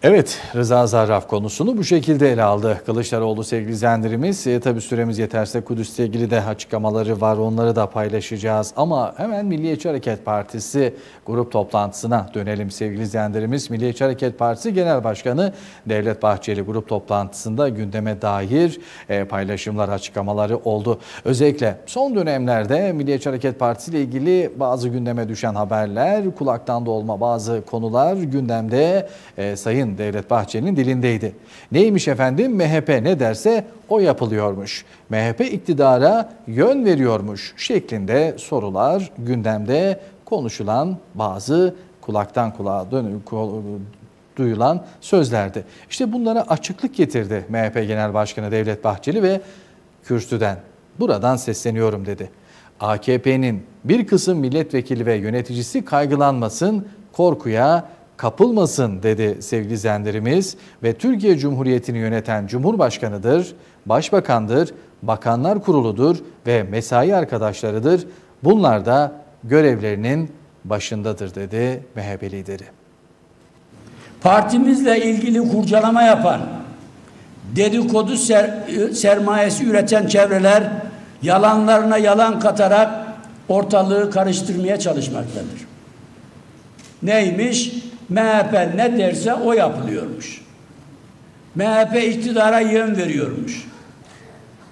S1: Evet Rıza Zarraf konusunu bu şekilde ele aldı Kılıçdaroğlu sevgili izleyenlerimiz. E, tabii süremiz yeterse Kudüs'le ilgili de açıklamaları var onları da paylaşacağız. Ama hemen Milliyetçi Hareket Partisi grup toplantısına dönelim sevgili izleyenlerimiz. Milliyetçi Hareket Partisi Genel Başkanı Devlet Bahçeli grup toplantısında gündeme dair e, paylaşımlar açıklamaları oldu. Özellikle son dönemlerde Milliyetçi Hareket Partisi ile ilgili bazı gündeme düşen haberler, kulaktan dolma bazı konular gündemde e, Sayın Devlet Bahçeli'nin dilindeydi. Neymiş efendim? MHP ne derse o yapılıyormuş. MHP iktidara yön veriyormuş şeklinde sorular gündemde konuşulan bazı kulaktan kulağa dön duyulan sözlerdi. İşte bunlara açıklık getirdi MHP Genel Başkanı Devlet Bahçeli ve kürsüden buradan sesleniyorum dedi. AKP'nin bir kısım milletvekili ve yöneticisi kaygılanmasın, korkuya kapılmasın dedi sevgili izleyenlerimiz ve Türkiye Cumhuriyeti'ni yöneten Cumhurbaşkanıdır, Başbakandır, Bakanlar Kuruludur ve mesai arkadaşlarıdır. Bunlar da görevlerinin başındadır dedi MHP lideri.
S11: Partimizle ilgili kurcalama yapan, dedikodu ser, sermayesi üreten çevreler yalanlarına yalan katarak ortalığı karıştırmaya çalışmaktadır. Neymiş? MHP ne derse o yapılıyormuş. MHP iktidara yön veriyormuş.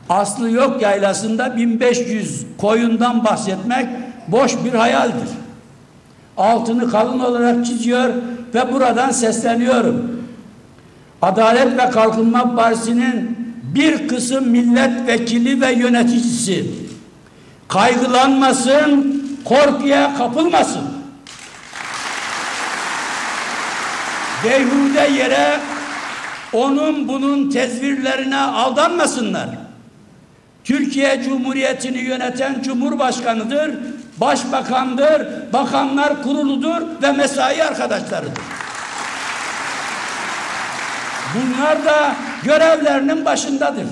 S11: Aslı yok yaylasında 1500 koyundan bahsetmek boş bir hayaldir. Altını kalın olarak çiziyor ve buradan sesleniyorum. Adalet ve Kalkınma Partisi'nin bir kısım milletvekili ve yöneticisi kaygılanmasın, korkuya kapılmasın. Beyhude yere onun bunun tezvirlerine aldanmasınlar. Türkiye Cumhuriyeti'ni yöneten Cumhurbaşkanıdır, Başbakandır, Bakanlar Kuruludur ve mesai arkadaşlarıdır. Bunlar da görevlerinin başındadır.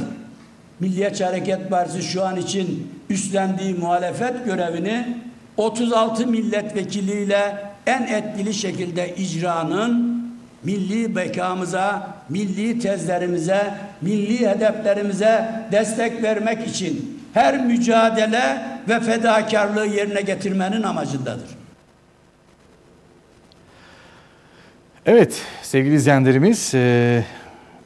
S11: Milliyetçi Hareket Partisi şu an için üstlendiği muhalefet görevini 36 milletvekiliyle en etkili şekilde icranın milli bekamıza, milli tezlerimize, milli hedeflerimize destek vermek için her mücadele ve fedakarlığı yerine getirmenin amacındadır.
S1: Evet sevgili izleyenlerimiz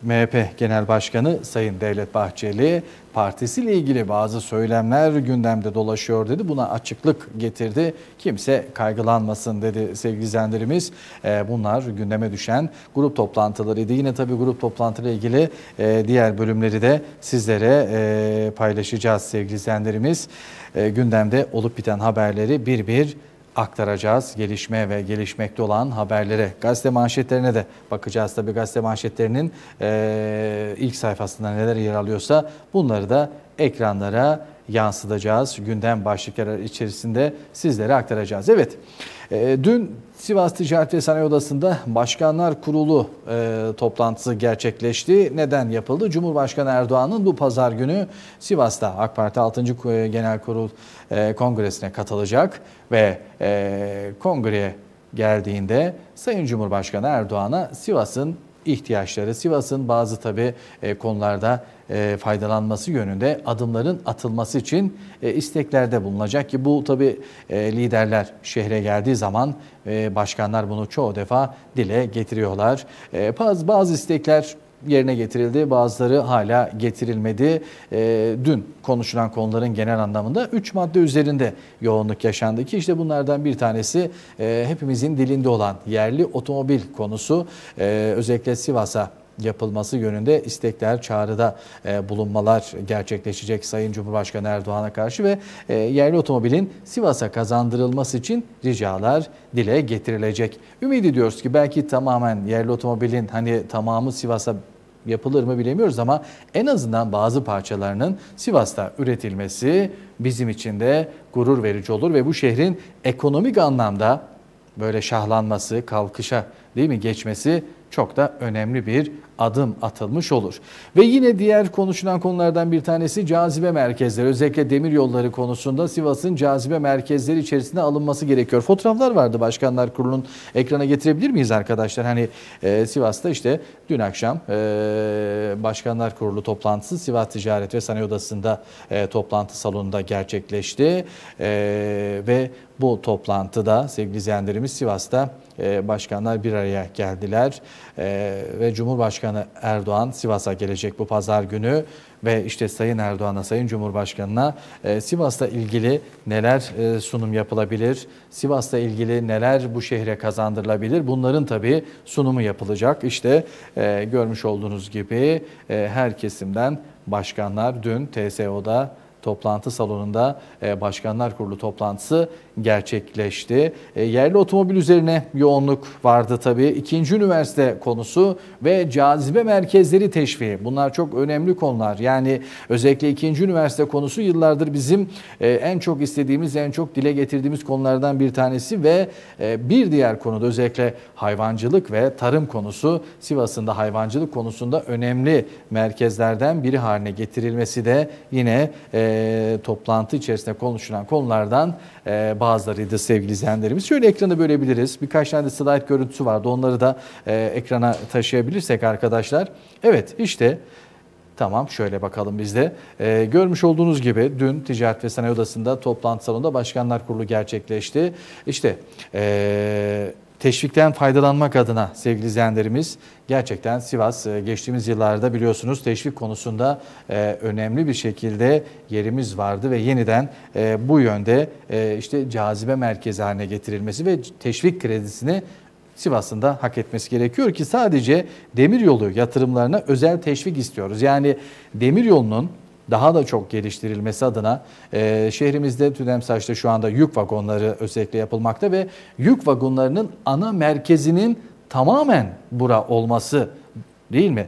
S1: MHP Genel Başkanı Sayın Devlet Bahçeli partisiyle ilgili bazı söylemler gündemde dolaşıyor dedi. Buna açıklık getirdi. Kimse kaygılanmasın dedi sevgili izleyenlerimiz. E, bunlar gündeme düşen grup toplantılarıydı. Yine tabii grup toplantılarıyla ilgili e, diğer bölümleri de sizlere e, paylaşacağız sevgili izleyenlerimiz. E, gündemde olup biten haberleri bir bir aktaracağız. Gelişme ve gelişmekte olan haberlere, gazete manşetlerine de bakacağız. Tabii gazete manşetlerinin e, ilk sayfasında neler yer alıyorsa bunları da ekranlara yansıtacağız. Gündem başlıkları içerisinde sizlere aktaracağız. Evet, e, dün Sivas Ticaret ve Sanayi Odası'nda Başkanlar Kurulu e, toplantısı gerçekleşti. Neden yapıldı? Cumhurbaşkanı Erdoğan'ın bu pazar günü Sivas'ta AK Parti 6. Genel Kurul e, Kongresi'ne katılacak ve e, kongreye geldiğinde Sayın Cumhurbaşkanı Erdoğan'a Sivas'ın ihtiyaçları, Sivas'ın bazı tabi e, konularda e, faydalanması yönünde adımların atılması için e, isteklerde bulunacak ki bu tabi liderler şehre geldiği zaman başkanlar bunu çoğu defa dile getiriyorlar. Bazı, bazı istekler yerine getirildi. Bazıları hala getirilmedi. E, dün konuşulan konuların genel anlamında 3 madde üzerinde yoğunluk yaşandı ki işte bunlardan bir tanesi e, hepimizin dilinde olan yerli otomobil konusu. E, özellikle Sivas'a yapılması yönünde istekler, çağrıda e, bulunmalar gerçekleşecek Sayın Cumhurbaşkanı Erdoğan'a karşı ve e, yerli otomobilin Sivas'a kazandırılması için ricalar dile getirilecek. Ümit ediyoruz ki belki tamamen yerli otomobilin hani tamamı Sivas'a yapılır mı bilemiyoruz ama en azından bazı parçalarının Sivas'ta üretilmesi bizim için de gurur verici olur ve bu şehrin ekonomik anlamda böyle şahlanması, kalkışa değil mi geçmesi çok da önemli bir adım atılmış olur. Ve yine diğer konuşulan konulardan bir tanesi cazibe merkezleri. Özellikle demir yolları konusunda Sivas'ın cazibe merkezleri içerisine alınması gerekiyor. Fotoğraflar vardı Başkanlar Kurulu'nun ekrana getirebilir miyiz arkadaşlar? Hani e, Sivas'ta işte dün akşam e, Başkanlar Kurulu toplantısı Sivas Ticaret ve Sanayi Odası'nda e, toplantı salonunda gerçekleşti. E, ve bu toplantıda sevgili izleyenlerimiz Sivas'ta başkanlar bir araya geldiler. E, ve Cumhurbaşkanı Erdoğan Sivas'a gelecek bu pazar günü. Ve işte Sayın Erdoğan'a, Sayın Cumhurbaşkanı'na e, Sivas'la ilgili neler e, sunum yapılabilir, Sivas'la ilgili neler bu şehre kazandırılabilir? Bunların tabii sunumu yapılacak. İşte e, görmüş olduğunuz gibi e, her kesimden başkanlar dün TSO'da toplantı salonunda e, Başkanlar Kurulu toplantısı gerçekleşti. E, yerli otomobil üzerine yoğunluk vardı tabii. İkinci üniversite konusu ve cazibe merkezleri teşviği. Bunlar çok önemli konular. Yani özellikle ikinci üniversite konusu yıllardır bizim e, en çok istediğimiz, en çok dile getirdiğimiz konulardan bir tanesi ve e, bir diğer konuda özellikle hayvancılık ve tarım konusu Sivas'ın da hayvancılık konusunda önemli merkezlerden biri haline getirilmesi de yine e, toplantı içerisinde konuşulan konulardan e, bazılarıydı sevgili izleyenlerimiz. Şöyle ekrana bölebiliriz. Birkaç tane de slide görüntüsü vardı. Onları da e, ekrana taşıyabilirsek arkadaşlar. Evet işte Tamam şöyle bakalım biz de. Ee, görmüş olduğunuz gibi dün Ticaret ve Sanayi Odası'nda toplantı salonunda Başkanlar Kurulu gerçekleşti. İşte ee, teşvikten faydalanmak adına sevgili izleyenlerimiz gerçekten Sivas e, geçtiğimiz yıllarda biliyorsunuz teşvik konusunda e, önemli bir şekilde yerimiz vardı ve yeniden e, bu yönde işte cazibe merkezi haline getirilmesi ve teşvik kredisini Sivas'ın da hak etmesi gerekiyor ki sadece demiryolu yatırımlarına özel teşvik istiyoruz. Yani demiryolunun daha da çok geliştirilmesi adına e, şehrimizde Tüdemsaç'ta şu anda yük vagonları özellikle yapılmakta ve yük vagonlarının ana merkezinin tamamen bura olması değil mi?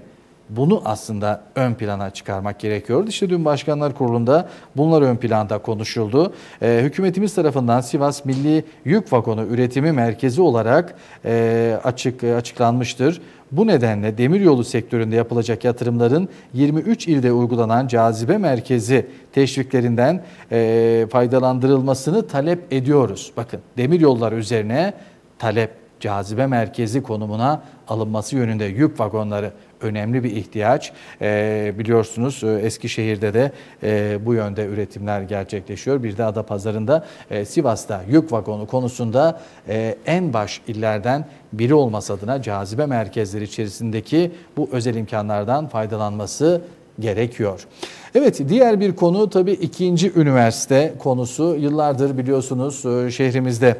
S1: Bunu aslında ön plana çıkarmak gerekiyordu. İşte dün Başkanlar Kurulu'nda bunlar ön planda konuşuldu. Ee, hükümetimiz tarafından Sivas Milli Yük Vagonu Üretimi Merkezi olarak e, açık e, açıklanmıştır. Bu nedenle demiryolu sektöründe yapılacak yatırımların 23 ilde uygulanan cazibe merkezi teşviklerinden e, faydalandırılmasını talep ediyoruz. Bakın demiryolları üzerine talep cazibe merkezi konumuna alınması yönünde yük vagonları önemli bir ihtiyaç. E, biliyorsunuz e, Eskişehir'de de e, bu yönde üretimler gerçekleşiyor. Bir de Adapazarı'nda e, Sivas'ta yük vagonu konusunda e, en baş illerden biri olması adına cazibe merkezleri içerisindeki bu özel imkanlardan faydalanması gerekiyor. Evet diğer bir konu tabii ikinci üniversite konusu. Yıllardır biliyorsunuz e, şehrimizde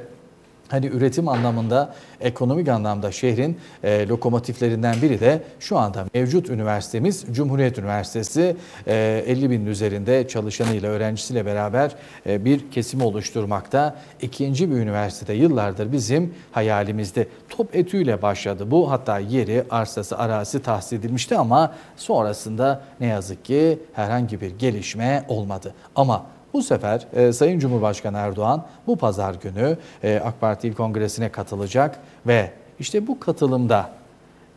S1: Hani üretim anlamında, ekonomik anlamda şehrin e, lokomotiflerinden biri de şu anda mevcut üniversitemiz Cumhuriyet Üniversitesi. E, 50 binin üzerinde çalışanıyla, öğrencisiyle beraber e, bir kesimi oluşturmakta. İkinci bir üniversitede yıllardır bizim hayalimizde top etüyle başladı. Bu hatta yeri, arsası, arazisi tahsis edilmişti ama sonrasında ne yazık ki herhangi bir gelişme olmadı. Ama bu sefer e, Sayın Cumhurbaşkanı Erdoğan bu pazar günü e, AK Parti İl Kongresi'ne katılacak ve işte bu katılımda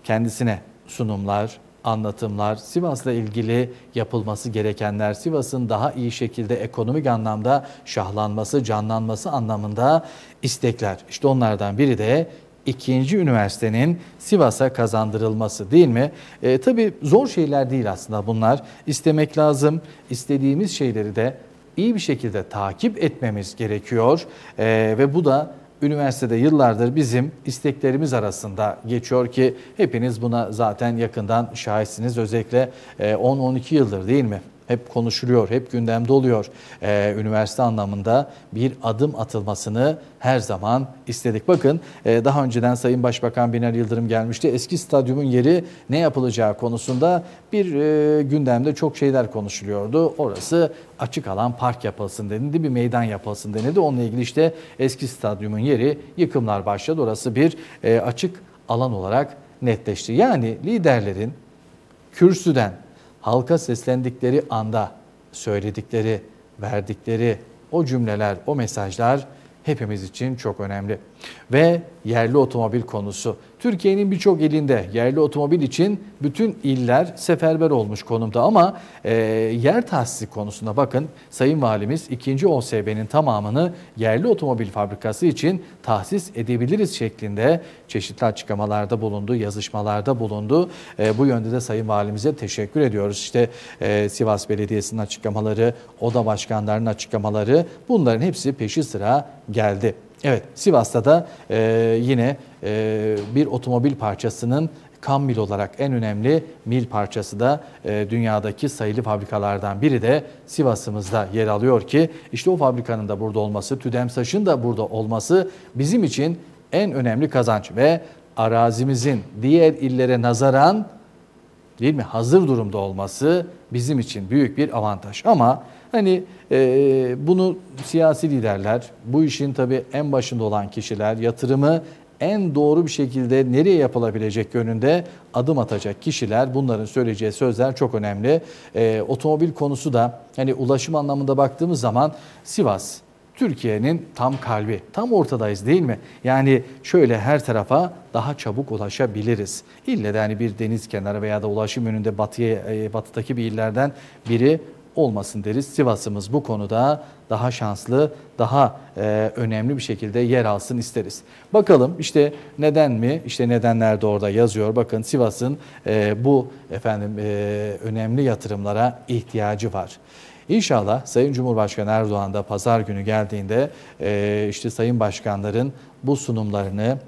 S1: kendisine sunumlar, anlatımlar, Sivas'la ilgili yapılması gerekenler, Sivas'ın daha iyi şekilde ekonomik anlamda şahlanması, canlanması anlamında istekler. İşte onlardan biri de ikinci üniversitenin Sivas'a kazandırılması değil mi? E, tabii zor şeyler değil aslında bunlar. İstemek lazım. İstediğimiz şeyleri de iyi bir şekilde takip etmemiz gerekiyor ee, ve bu da üniversitede yıllardır bizim isteklerimiz arasında geçiyor ki hepiniz buna zaten yakından şahitsiniz. Özellikle 10-12 e, yıldır değil mi? Hep konuşuluyor, hep gündemde oluyor. Ee, üniversite anlamında bir adım atılmasını her zaman istedik. Bakın e, daha önceden Sayın Başbakan Binali Yıldırım gelmişti. Eski stadyumun yeri ne yapılacağı konusunda bir e, gündemde çok şeyler konuşuluyordu. Orası açık alan park yapılsın denildi, bir meydan yapılsın denildi. Onunla ilgili işte eski stadyumun yeri yıkımlar başladı. Orası bir e, açık alan olarak netleşti. Yani liderlerin kürsüden halka seslendikleri anda söyledikleri, verdikleri o cümleler, o mesajlar hepimiz için çok önemli. Ve yerli otomobil konusu. Türkiye'nin birçok ilinde yerli otomobil için bütün iller seferber olmuş konumda ama e, yer tahsisi konusunda bakın Sayın Valimiz 2. OSB'nin tamamını yerli otomobil fabrikası için tahsis edebiliriz şeklinde çeşitli açıklamalarda bulundu, yazışmalarda bulundu. E, bu yönde de Sayın Valimize teşekkür ediyoruz. İşte e, Sivas Belediyesi'nin açıklamaları, oda başkanlarının açıklamaları bunların hepsi peşi sıra geldi. Evet Sivas'ta da e, yine e, bir otomobil parçasının kam mil olarak en önemli mil parçası da e, dünyadaki sayılı fabrikalardan biri de Sivas'ımızda yer alıyor ki işte o fabrikanın da burada olması, TÜDEMSAŞ'ın da burada olması bizim için en önemli kazanç ve arazimizin diğer illere nazaran değil mi? Hazır durumda olması bizim için büyük bir avantaj. Ama hani e, bunu siyasi liderler, bu işin tabii en başında olan kişiler, yatırımı en doğru bir şekilde nereye yapılabilecek yönünde adım atacak kişiler bunların söyleyeceği sözler çok önemli. E, otomobil konusu da hani ulaşım anlamında baktığımız zaman Sivas Türkiye'nin tam kalbi. Tam ortadayız değil mi? Yani şöyle her tarafa daha çabuk ulaşabiliriz. İlle de hani bir deniz kenarı veya da ulaşım yönünde batıya, e, batıdaki bir illerden biri olmasın deriz. Sivas'ımız bu konuda daha şanslı, daha e, önemli bir şekilde yer alsın isteriz. Bakalım işte neden mi? İşte nedenler de orada yazıyor. Bakın Sivas'ın e, bu efendim e, önemli yatırımlara ihtiyacı var. İnşallah Sayın Cumhurbaşkanı Erdoğan da pazar günü geldiğinde e, işte Sayın Başkanların bu sunumlarını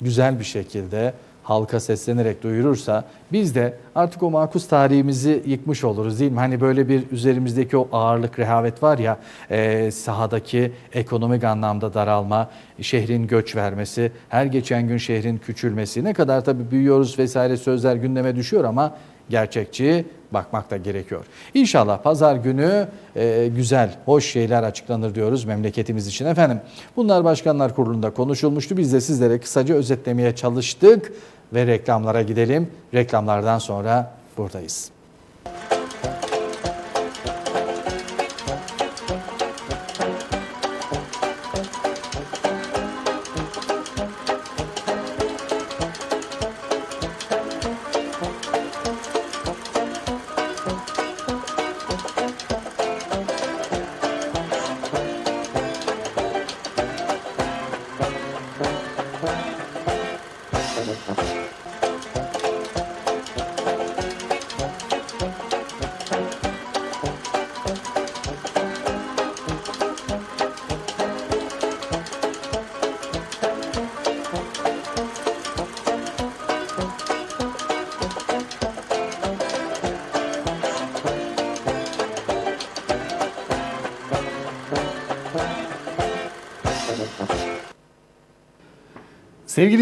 S1: güzel bir şekilde halka seslenerek duyurursa biz de artık o makus tarihimizi yıkmış oluruz değil mi? Hani böyle bir üzerimizdeki o ağırlık, rehavet var ya e, sahadaki ekonomik anlamda daralma, şehrin göç vermesi, her geçen gün şehrin küçülmesi ne kadar tabii büyüyoruz vesaire sözler gündeme düşüyor ama gerçekçi bakmak da gerekiyor. İnşallah pazar günü e, güzel, hoş şeyler açıklanır diyoruz memleketimiz için. Efendim bunlar Başkanlar Kurulu'nda konuşulmuştu. Biz de sizlere kısaca özetlemeye çalıştık ve reklamlara gidelim. Reklamlardan sonra buradayız.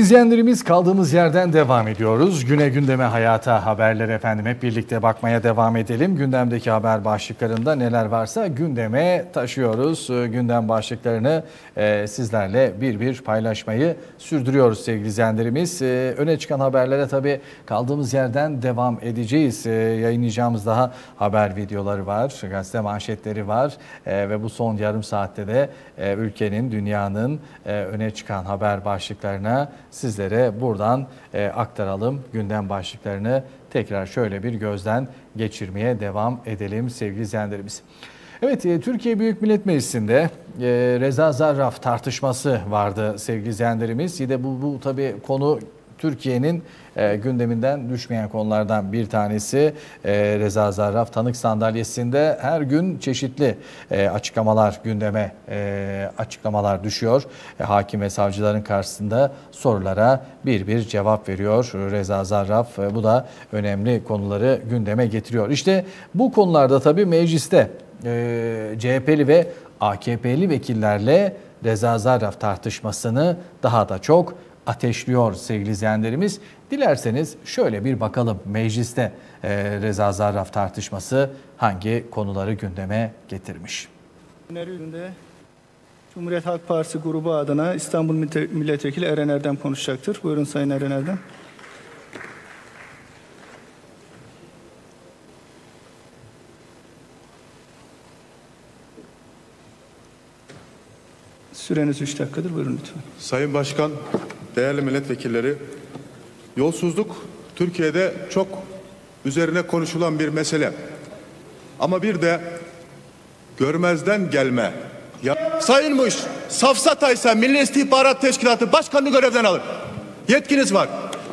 S1: İzleyenlerimiz kaldığımız yerden devam ediyoruz. Güne gündeme hayata haberler efendim hep birlikte bakmaya devam edelim. Gündemdeki haber başlıklarında neler varsa gündeme taşıyoruz. Ee, Gündem başlıklarını e, sizlerle bir bir paylaşmayı sürdürüyoruz sevgili izleyenlerimiz. Ee, Öne çıkan haberlere tabii kaldığımız yerden devam edeceğiz. Ee, Yayınlayacağımız daha haber videoları var, gazete manşetleri var ve bu son yarım saatte de e, ülkenin, dünyanın e, öne çıkan haber başlıklarına sizlere buradan e, aktaralım. Gündem başlıklarını tekrar şöyle bir gözden geçirmeye devam edelim sevgili izleyenlerimiz. Evet, e, Türkiye Büyük Millet Meclisi'nde e, Reza Zarraf tartışması vardı sevgili izleyenlerimiz. Yine bu, bu tabii konu Türkiye'nin e, gündeminden düşmeyen konulardan bir tanesi e, Reza Zarraf tanık sandalyesinde her gün çeşitli e, açıklamalar gündeme e, açıklamalar düşüyor. E, hakim ve savcıların karşısında sorulara bir bir cevap veriyor Reza Zarraf. E, bu da önemli konuları gündeme getiriyor. İşte bu konularda tabii mecliste e, CHP'li ve AKP'li vekillerle Reza Zarraf tartışmasını daha da çok ateşliyor sevgili izleyenlerimiz. Dilerseniz şöyle bir bakalım mecliste e, Reza Zarraf tartışması hangi konuları gündeme getirmiş.
S12: Günlerinde Cumhuriyet Halk Partisi grubu adına İstanbul Mille- Milletvekili Eren Erdem konuşacaktır. Buyurun Sayın Eren Erdem. Süreniz 3 dakikadır. Buyurun lütfen.
S13: Sayın Başkan, değerli milletvekilleri, yolsuzluk Türkiye'de çok üzerine konuşulan bir mesele. Ama bir de görmezden gelme. Ya, Sayınmış, Safsataysa Milli İstihbarat Teşkilatı Başkanını görevden alın. Yetkiniz var.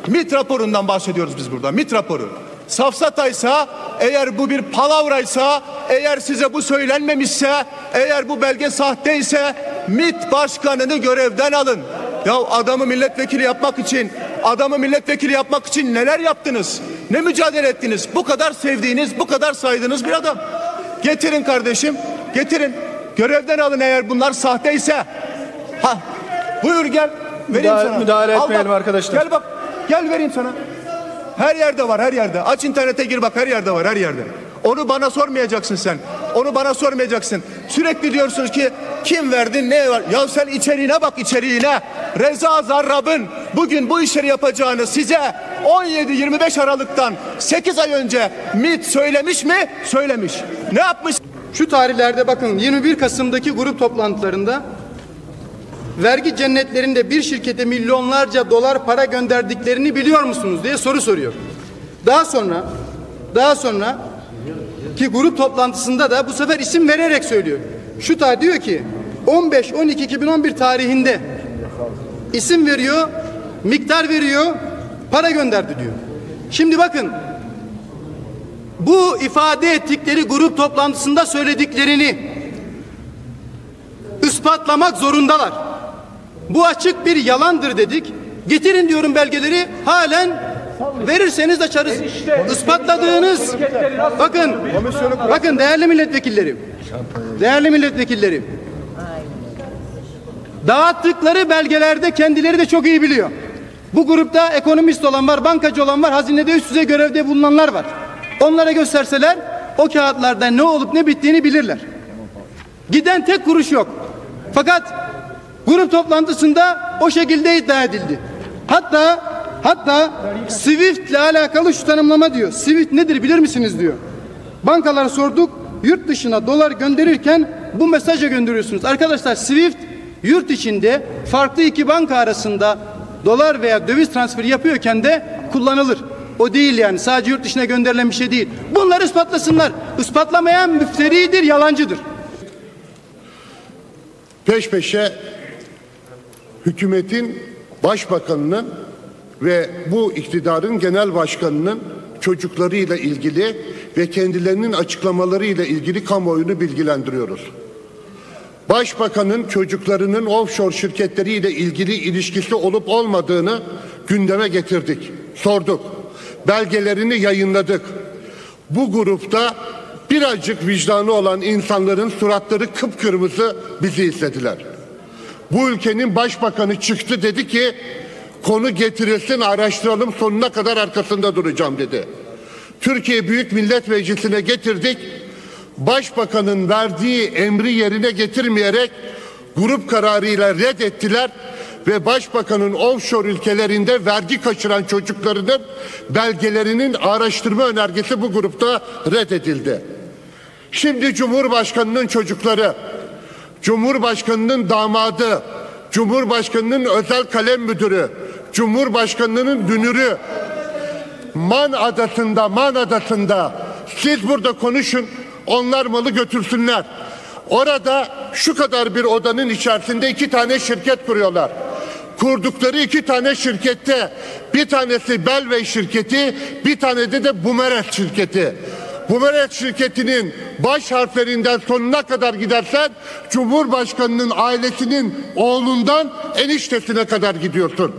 S13: MIT raporundan bahsediyoruz biz burada. MIT raporu. Safsataysa eğer bu bir palavraysa, eğer size bu söylenmemişse, eğer bu belge sahteyse MIT başkanını görevden alın. Ya adamı milletvekili yapmak için, adamı milletvekili yapmak için neler yaptınız? Ne mücadele ettiniz? Bu kadar sevdiğiniz, bu kadar saydığınız bir adam. Getirin kardeşim, getirin. Görevden alın eğer bunlar sahteyse. Ha, buyur gel. Vereyim
S12: Müdahale-
S13: sana.
S12: müdahale
S13: Al
S12: etmeyelim
S13: bak,
S12: arkadaşlar.
S13: Gel bak, gel vereyim sana. Her yerde var her yerde. Aç internete gir bak her yerde var her yerde. Onu bana sormayacaksın sen. Onu bana sormayacaksın. Sürekli diyorsunuz ki kim verdi ne var? Ya sen içeriğine bak içeriğine. Reza Zarrab'ın bugün bu işleri yapacağını size 17-25 Aralık'tan 8 ay önce MİT söylemiş mi? Söylemiş. Ne yapmış?
S14: Şu tarihlerde bakın 21 Kasım'daki grup toplantılarında vergi cennetlerinde bir şirkete milyonlarca dolar para gönderdiklerini biliyor musunuz diye soru soruyor. Daha sonra daha sonra ki grup toplantısında da bu sefer isim vererek söylüyor. Şu tarih diyor ki 15 12 2011 tarihinde isim veriyor, miktar veriyor, para gönderdi diyor. Şimdi bakın bu ifade ettikleri grup toplantısında söylediklerini ispatlamak zorundalar. Bu açık bir yalandır dedik. Getirin diyorum belgeleri halen verirseniz açarız. Ispatladığınız bakın bakın değerli milletvekillerim değerli milletvekillerim dağıttıkları belgelerde kendileri de çok iyi biliyor. Bu grupta ekonomist olan var, bankacı olan var, hazinede üst düzey görevde bulunanlar var. Onlara gösterseler o kağıtlarda ne olup ne bittiğini bilirler. Giden tek kuruş yok. Fakat grup toplantısında o şekilde iddia edildi. Hatta hatta Swift ile alakalı şu tanımlama diyor. Swift nedir bilir misiniz diyor. Bankalara sorduk. Yurt dışına dolar gönderirken bu mesajı gönderiyorsunuz. Arkadaşlar Swift yurt içinde farklı iki banka arasında dolar veya döviz transferi yapıyorken de kullanılır. O değil yani sadece yurt dışına gönderilen bir şey değil. Bunları ispatlasınlar. Ispatlamayan müfteridir, yalancıdır.
S15: peş peşe hükümetin başbakanının ve bu iktidarın genel başkanının çocuklarıyla ilgili ve kendilerinin açıklamalarıyla ilgili kamuoyunu bilgilendiriyoruz. Başbakanın çocuklarının offshore şirketleriyle ilgili ilişkisi olup olmadığını gündeme getirdik. Sorduk. Belgelerini yayınladık. Bu grupta birazcık vicdanı olan insanların suratları kıpkırmızı bizi izlediler. Bu ülkenin başbakanı çıktı dedi ki konu getirilsin araştıralım sonuna kadar arkasında duracağım dedi. Türkiye Büyük Millet Meclisi'ne getirdik. Başbakanın verdiği emri yerine getirmeyerek grup kararıyla reddettiler ve başbakanın offshore ülkelerinde vergi kaçıran çocuklarının belgelerinin araştırma önergesi bu grupta reddedildi. Şimdi Cumhurbaşkanının çocukları, Cumhurbaşkanının damadı, Cumhurbaşkanının özel kalem müdürü, Cumhurbaşkanının dünürü Man Adası'nda, Man Adası'nda siz burada konuşun, onlar malı götürsünler. Orada şu kadar bir odanın içerisinde iki tane şirket kuruyorlar. Kurdukları iki tane şirkette bir tanesi Belvey şirketi, bir tane de de şirketi. Bumeret şirketinin baş harflerinden sonuna kadar gidersen Cumhurbaşkanının ailesinin oğlundan eniştesine kadar gidiyorsun.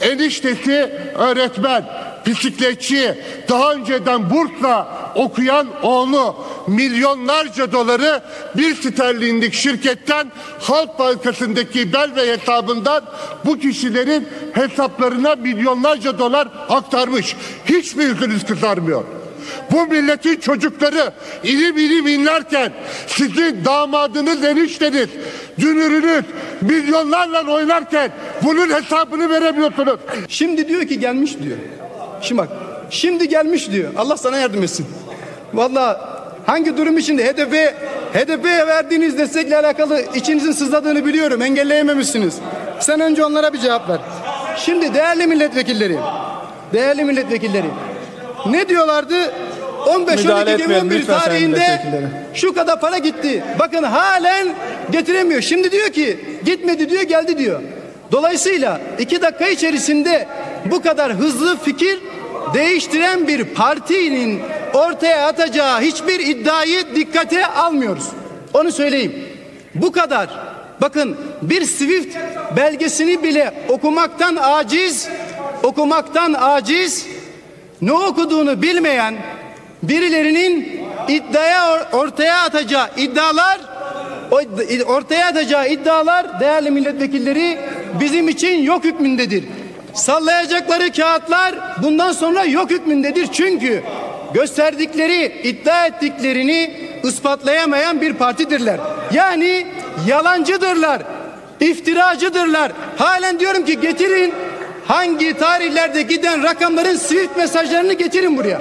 S15: Eniştesi öğretmen, bisikletçi, daha önceden bursla okuyan oğlu milyonlarca doları bir sterlinlik şirketten Halk Bankası'ndaki Belvey hesabından bu kişilerin hesaplarına milyonlarca dolar aktarmış. Hiç mi yüzünüz kızarmıyor? Bu milletin çocukları ilim ilim inlerken sizin damadınız enişteniz, dünürünüz milyonlarla oynarken bunun hesabını veremiyorsunuz.
S14: Şimdi diyor ki gelmiş diyor. Şimdi bak şimdi gelmiş diyor. Allah sana yardım etsin. Vallahi hangi durum içinde HDP HDP'ye verdiğiniz destekle alakalı içinizin sızladığını biliyorum. Engelleyememişsiniz. Sen önce onlara bir cevap ver. Şimdi değerli milletvekilleri, değerli milletvekilleri ne diyorlardı? 15
S12: Müdahale
S14: 12
S12: etmeyelim
S14: 2011
S12: lütfen sayın
S14: tarihinde şu kadar para gitti. Bakın halen getiremiyor. Şimdi diyor ki gitmedi diyor geldi diyor. Dolayısıyla iki dakika içerisinde bu kadar hızlı fikir değiştiren bir partinin ortaya atacağı hiçbir iddiayı dikkate almıyoruz. Onu söyleyeyim. Bu kadar. Bakın bir Swift belgesini bile okumaktan aciz, okumaktan aciz, ne okuduğunu bilmeyen birilerinin iddiaya or- ortaya atacağı iddialar ortaya atacağı iddialar değerli milletvekilleri bizim için yok hükmündedir. sallayacakları kağıtlar bundan sonra yok hükmündedir. Çünkü gösterdikleri, iddia ettiklerini ispatlayamayan bir partidirler. Yani yalancıdırlar, iftiracıdırlar. Halen diyorum ki getirin hangi tarihlerde giden rakamların Swift mesajlarını getirin buraya.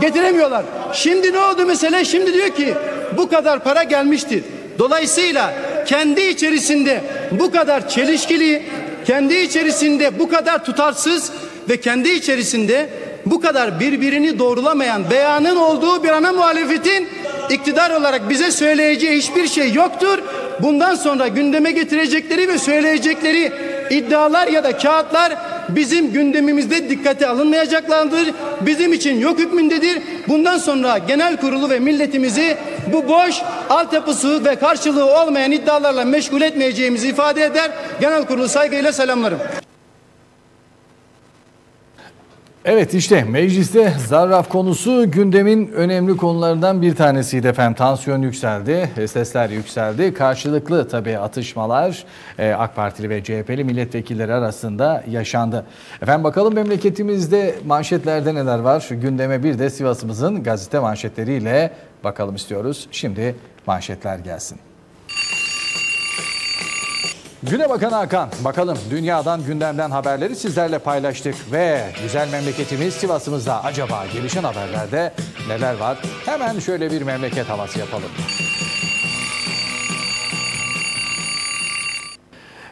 S14: Getiremiyorlar. Şimdi ne oldu mesele? Şimdi diyor ki bu kadar para gelmiştir. Dolayısıyla kendi içerisinde bu kadar çelişkili, kendi içerisinde bu kadar tutarsız ve kendi içerisinde bu kadar birbirini doğrulamayan beyanın olduğu bir ana muhalefetin iktidar olarak bize söyleyeceği hiçbir şey yoktur. Bundan sonra gündeme getirecekleri ve söyleyecekleri iddialar ya da kağıtlar bizim gündemimizde dikkate alınmayacaklardır. Bizim için yok hükmündedir. Bundan sonra genel kurulu ve milletimizi bu boş, altyapısı ve karşılığı olmayan iddialarla meşgul etmeyeceğimizi ifade eder. Genel kurulu saygıyla selamlarım.
S1: Evet işte mecliste zarraf konusu gündemin önemli konularından bir tanesiydi efendim. Tansiyon yükseldi, sesler yükseldi. Karşılıklı tabii atışmalar e, AK Partili ve CHP'li milletvekilleri arasında yaşandı. Efendim bakalım memleketimizde manşetlerde neler var? Gündeme bir de Sivas'ımızın gazete manşetleriyle bakalım istiyoruz. Şimdi manşetler gelsin. Güne bakan Hakan. Bakalım dünyadan gündemden haberleri sizlerle paylaştık ve güzel memleketimiz Sivas'ımızda acaba gelişen haberlerde neler var? Hemen şöyle bir memleket havası yapalım.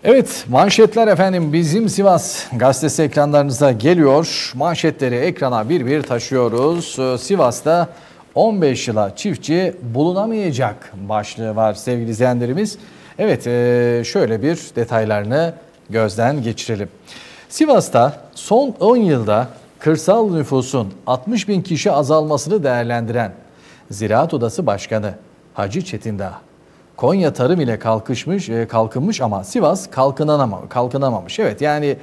S1: Evet manşetler efendim bizim Sivas gazetesi ekranlarınıza geliyor. Manşetleri ekrana bir bir taşıyoruz. Ee, Sivas'ta 15 yıla çiftçi bulunamayacak başlığı var sevgili izleyenlerimiz. Evet e, şöyle bir detaylarını gözden geçirelim. Sivas'ta son 10 yılda kırsal nüfusun 60 bin kişi azalmasını değerlendiren Ziraat Odası Başkanı Hacı Çetindağ, Konya tarım ile kalkışmış, e, kalkınmış ama Sivas kalkınamamış. Evet yani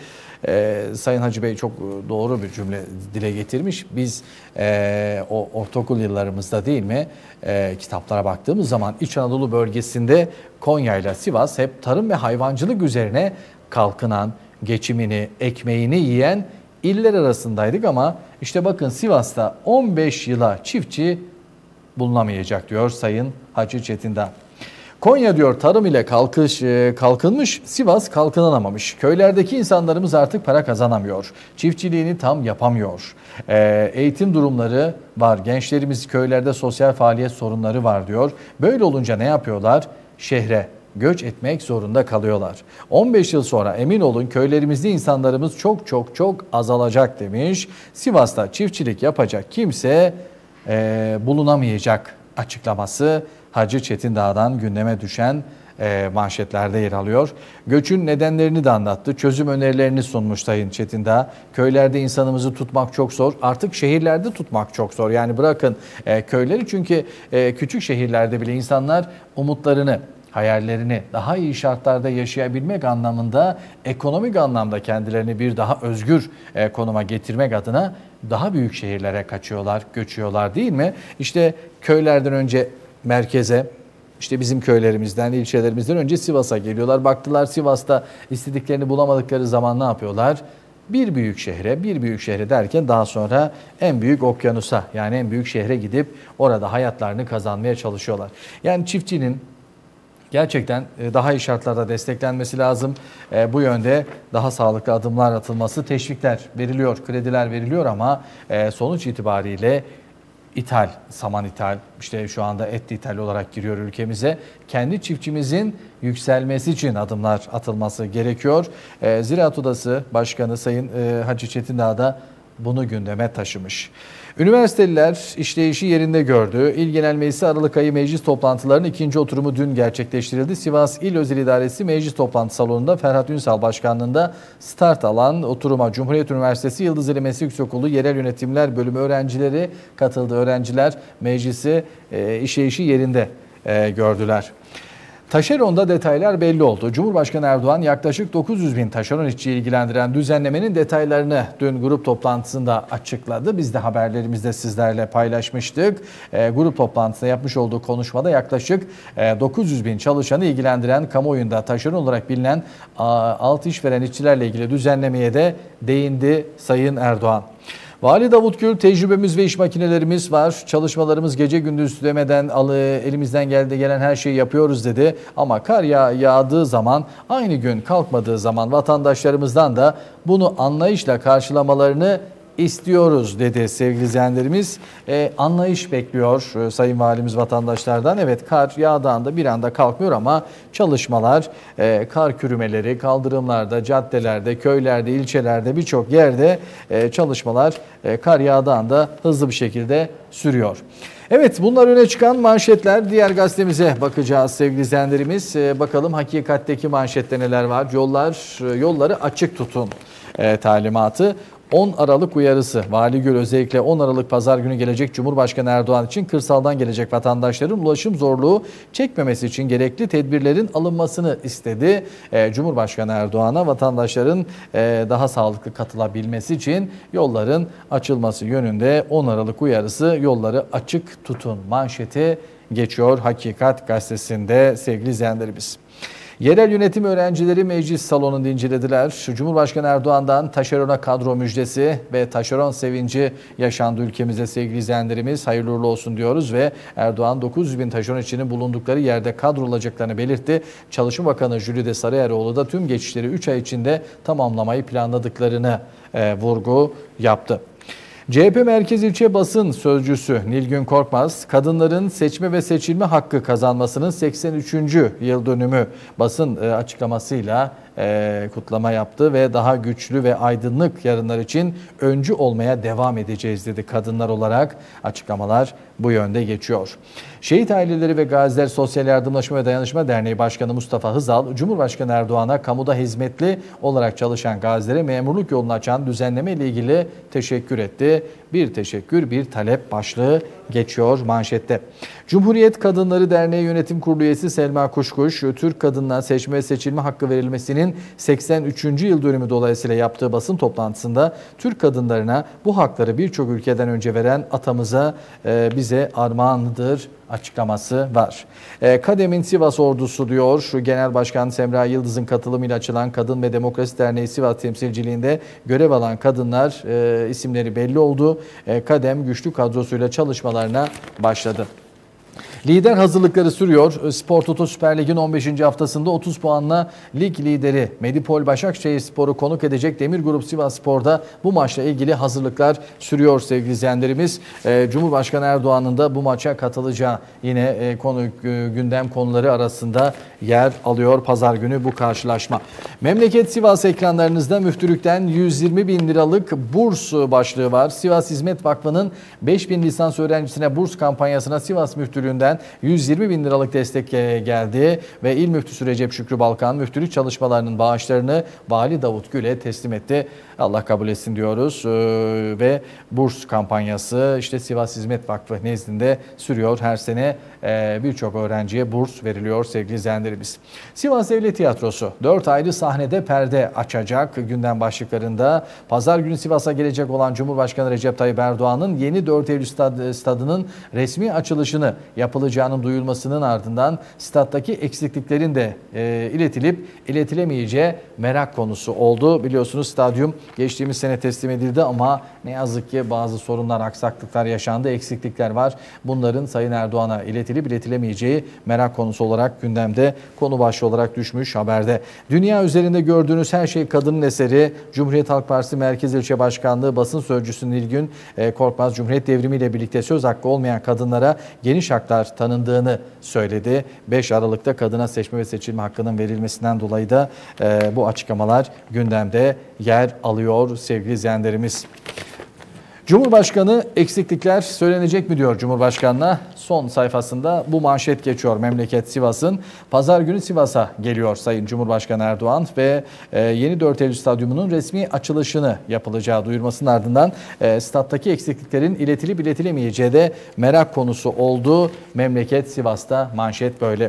S1: e, Sayın Hacı Bey çok doğru bir cümle dile getirmiş. Biz e, o ortaokul yıllarımızda değil mi e, kitaplara baktığımız zaman İç Anadolu bölgesinde Konya ile Sivas hep tarım ve hayvancılık üzerine kalkınan, geçimini, ekmeğini yiyen iller arasındaydık ama işte bakın Sivas'ta 15 yıla çiftçi bulunamayacak diyor Sayın Hacı Çetindağ. Konya diyor tarım ile kalkış e, kalkınmış, Sivas kalkınamamış. Köylerdeki insanlarımız artık para kazanamıyor. Çiftçiliğini tam yapamıyor. E, eğitim durumları var. Gençlerimiz köylerde sosyal faaliyet sorunları var diyor. Böyle olunca ne yapıyorlar? Şehre göç etmek zorunda kalıyorlar. 15 yıl sonra emin olun köylerimizde insanlarımız çok çok çok azalacak demiş. Sivas'ta çiftçilik yapacak kimse e, bulunamayacak açıklaması Hacı Çetindağ'dan gündeme düşen e, manşetlerde yer alıyor. Göçün nedenlerini de anlattı. Çözüm önerilerini sunmuş Sayın Çetindağ. Köylerde insanımızı tutmak çok zor. Artık şehirlerde tutmak çok zor. Yani bırakın e, köyleri çünkü e, küçük şehirlerde bile insanlar umutlarını hayallerini daha iyi şartlarda yaşayabilmek anlamında ekonomik anlamda kendilerini bir daha özgür e, konuma getirmek adına daha büyük şehirlere kaçıyorlar, göçüyorlar değil mi? İşte köylerden önce merkeze, işte bizim köylerimizden, ilçelerimizden önce Sivas'a geliyorlar. Baktılar Sivas'ta istediklerini bulamadıkları zaman ne yapıyorlar? Bir büyük şehre, bir büyük şehre derken daha sonra en büyük okyanusa yani en büyük şehre gidip orada hayatlarını kazanmaya çalışıyorlar. Yani çiftçinin gerçekten e, daha iyi şartlarda desteklenmesi lazım. E, bu yönde daha sağlıklı adımlar atılması, teşvikler veriliyor, krediler veriliyor ama e, sonuç itibariyle ithal, saman ithal, işte şu anda et ithal olarak giriyor ülkemize. Kendi çiftçimizin yükselmesi için adımlar atılması gerekiyor. Ziraat Odası Başkanı Sayın Hacı Çetindağ da bunu gündeme taşımış. Üniversiteliler işleyişi yerinde gördü. İl Genel Meclisi Aralık ayı meclis toplantılarının ikinci oturumu dün gerçekleştirildi. Sivas İl Özel İdaresi Meclis Toplantı Salonu'nda Ferhat Ünsal Başkanlığında start alan oturuma Cumhuriyet Üniversitesi Yıldızeli Meslek Yüksekokulu Yerel Yönetimler Bölümü öğrencileri katıldı. Öğrenciler meclisi e, işleyişi yerinde e, gördüler. Taşeron'da detaylar belli oldu. Cumhurbaşkanı Erdoğan yaklaşık 900 bin taşeron işçiyi ilgilendiren düzenlemenin detaylarını dün grup toplantısında açıkladı. Biz de haberlerimizde sizlerle paylaşmıştık. E, grup toplantısında yapmış olduğu konuşmada yaklaşık e, 900 bin çalışanı ilgilendiren kamuoyunda taşeron olarak bilinen a, alt işveren işçilerle ilgili düzenlemeye de değindi Sayın Erdoğan. Vali Davut Gül tecrübemiz ve iş makinelerimiz var. Çalışmalarımız gece gündüz demeden alı elimizden geldi gelen her şeyi yapıyoruz dedi. Ama kar yağ, yağdığı zaman aynı gün kalkmadığı zaman vatandaşlarımızdan da bunu anlayışla karşılamalarını istiyoruz dedi sevgili izleyenlerimiz. Ee, anlayış bekliyor e, Sayın Valimiz vatandaşlardan. Evet kar yağdığında bir anda kalkmıyor ama çalışmalar, e, kar kürümeleri, kaldırımlarda, caddelerde, köylerde, ilçelerde birçok yerde e, çalışmalar e, kar yağdığında hızlı bir şekilde sürüyor. Evet bunlar öne çıkan manşetler. Diğer gazetemize bakacağız sevgili izleyenlerimiz. E, bakalım hakikatteki manşette neler var? Yollar, e, yolları açık tutun e, talimatı. 10 Aralık uyarısı. Vali Gül özellikle 10 Aralık pazar günü gelecek Cumhurbaşkanı Erdoğan için kırsaldan gelecek vatandaşların ulaşım zorluğu çekmemesi için gerekli tedbirlerin alınmasını istedi. Ee, Cumhurbaşkanı Erdoğan'a vatandaşların e, daha sağlıklı katılabilmesi için yolların açılması yönünde 10 Aralık uyarısı yolları açık tutun manşeti geçiyor Hakikat gazetesinde sevgili izleyenlerimiz. Yerel yönetim öğrencileri meclis salonunda incelediler. Cumhurbaşkanı Erdoğan'dan taşerona kadro müjdesi ve taşeron sevinci yaşandı ülkemizde sevgili izleyenlerimiz. Hayırlı uğurlu olsun diyoruz ve Erdoğan 900 bin taşeron işçinin bulundukları yerde kadro olacaklarını belirtti. Çalışma Bakanı Jülide Sarıyeroğlu da tüm geçişleri 3 ay içinde tamamlamayı planladıklarını e, vurgu yaptı. CHP Merkez İlçe Basın Sözcüsü Nilgün Korkmaz, kadınların seçme ve seçilme hakkı kazanmasının 83. yıl dönümü basın e, açıklamasıyla e, kutlama yaptı ve daha güçlü ve aydınlık yarınlar için öncü olmaya devam edeceğiz dedi kadınlar olarak açıklamalar bu yönde geçiyor. Şehit Aileleri ve Gaziler Sosyal Yardımlaşma ve Dayanışma Derneği Başkanı Mustafa Hızal, Cumhurbaşkanı Erdoğan'a kamuda hizmetli olarak çalışan gazilere memurluk yolunu açan düzenleme ile ilgili teşekkür etti. Bir teşekkür, bir talep başlığı geçiyor manşette. Cumhuriyet Kadınları Derneği Yönetim Kurulu üyesi Selma Kuşkuş, Türk kadınına seçme ve seçilme hakkı verilmesinin 83. yıl dönümü dolayısıyla yaptığı basın toplantısında Türk kadınlarına bu hakları birçok ülkeden önce veren atamıza e, bize armağanıdır açıklaması var. E, Kadem'in Sivas ordusu diyor. Şu Genel Başkan Semra Yıldız'ın katılımıyla açılan Kadın ve Demokrasi Derneği Sivas temsilciliğinde görev alan kadınlar e, isimleri belli oldu. E, Kadem güçlü kadrosuyla çalışmalarına başladı. Lider hazırlıkları sürüyor. Spor Toto Süper Lig'in 15. haftasında 30 puanla lig lideri Medipol Başakşehir Spor'u konuk edecek Demir Grup Sivas Spor'da bu maçla ilgili hazırlıklar sürüyor sevgili izleyenlerimiz. Ee, Cumhurbaşkanı Erdoğan'ın da bu maça katılacağı yine e, konu e, gündem konuları arasında yer alıyor pazar günü bu karşılaşma. Memleket Sivas ekranlarınızda müftülükten 120 bin liralık burs başlığı var. Sivas Hizmet Vakfı'nın 5 bin lisans öğrencisine burs kampanyasına Sivas Müftülüğü'nden 120 bin liralık destek geldi ve İl Müftüsü Recep Şükrü Balkan müftülük çalışmalarının bağışlarını Vali Davut Gül'e teslim etti. Allah kabul etsin diyoruz ee, ve burs kampanyası işte Sivas Hizmet Vakfı nezdinde sürüyor. Her sene e, birçok öğrenciye burs veriliyor sevgili izleyenlerimiz. Sivas Devlet Tiyatrosu 4 ayrı sahnede perde açacak gündem başlıklarında. Pazar günü Sivas'a gelecek olan Cumhurbaşkanı Recep Tayyip Erdoğan'ın yeni 4 Eylül stad, stadının resmi açılışını yapılacağının duyulmasının ardından stattaki eksikliklerin de e, iletilip iletilemeyeceği merak konusu oldu. Biliyorsunuz stadyum geçtiğimiz sene teslim edildi ama ne yazık ki bazı sorunlar, aksaklıklar yaşandı, eksiklikler var. Bunların Sayın Erdoğan'a iletilip iletilemeyeceği merak konusu olarak gündemde konu başlığı olarak düşmüş haberde. Dünya üzerinde gördüğünüz her şey kadının eseri. Cumhuriyet Halk Partisi Merkez İlçe Başkanlığı basın sözcüsü Nilgün e, Korkmaz Cumhuriyet Devrimi ile birlikte söz hakkı olmayan kadınlara geniş haklar tanındığını söyledi. 5 Aralık'ta kadına seçme ve seçilme hakkının verilmesinden dolayı da e, bu açıklamalar gündemde yer alıyor sevgili izleyenlerimiz. Cumhurbaşkanı eksiklikler söylenecek mi diyor Cumhurbaşkanı'na. Son sayfasında bu manşet geçiyor memleket Sivas'ın. Pazar günü Sivas'a geliyor Sayın Cumhurbaşkanı Erdoğan ve e, yeni 4 Eylül Stadyumu'nun resmi açılışını yapılacağı duyurmasının ardından e, stat'taki eksikliklerin iletilip iletilemeyeceği de merak konusu oldu. Memleket Sivas'ta manşet böyle.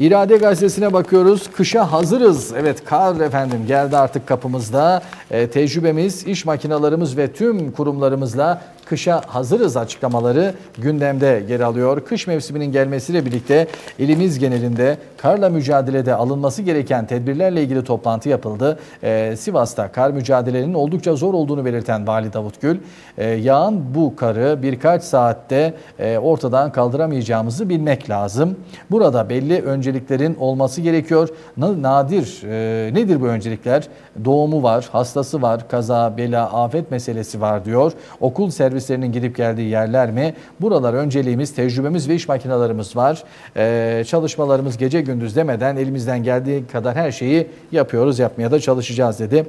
S1: İrade Gazetesi'ne bakıyoruz. Kışa hazırız. Evet kar efendim geldi artık kapımızda. Ee, tecrübemiz, iş makinalarımız ve tüm kurumlarımızla kışa hazırız açıklamaları gündemde yer alıyor. Kış mevsiminin gelmesiyle birlikte ilimiz genelinde karla mücadelede alınması gereken tedbirlerle ilgili toplantı yapıldı. Ee, Sivas'ta kar mücadelenin oldukça zor olduğunu belirten Vali Davut Gül, e, yağan bu karı birkaç saatte e, ortadan kaldıramayacağımızı bilmek lazım. Burada belli önceliklerin olması gerekiyor. Na- Nadir e, nedir bu öncelikler? Doğumu var, hastası var, kaza, bela, afet meselesi var diyor. Okul servislerinin gidip geldiği yerler mi? Buralar önceliğimiz, tecrübemiz ve iş makinelerimiz var. E, çalışmalarımız gece gündüz demeden elimizden geldiği kadar her şeyi yapıyoruz, yapmaya da çalışacağız dedi.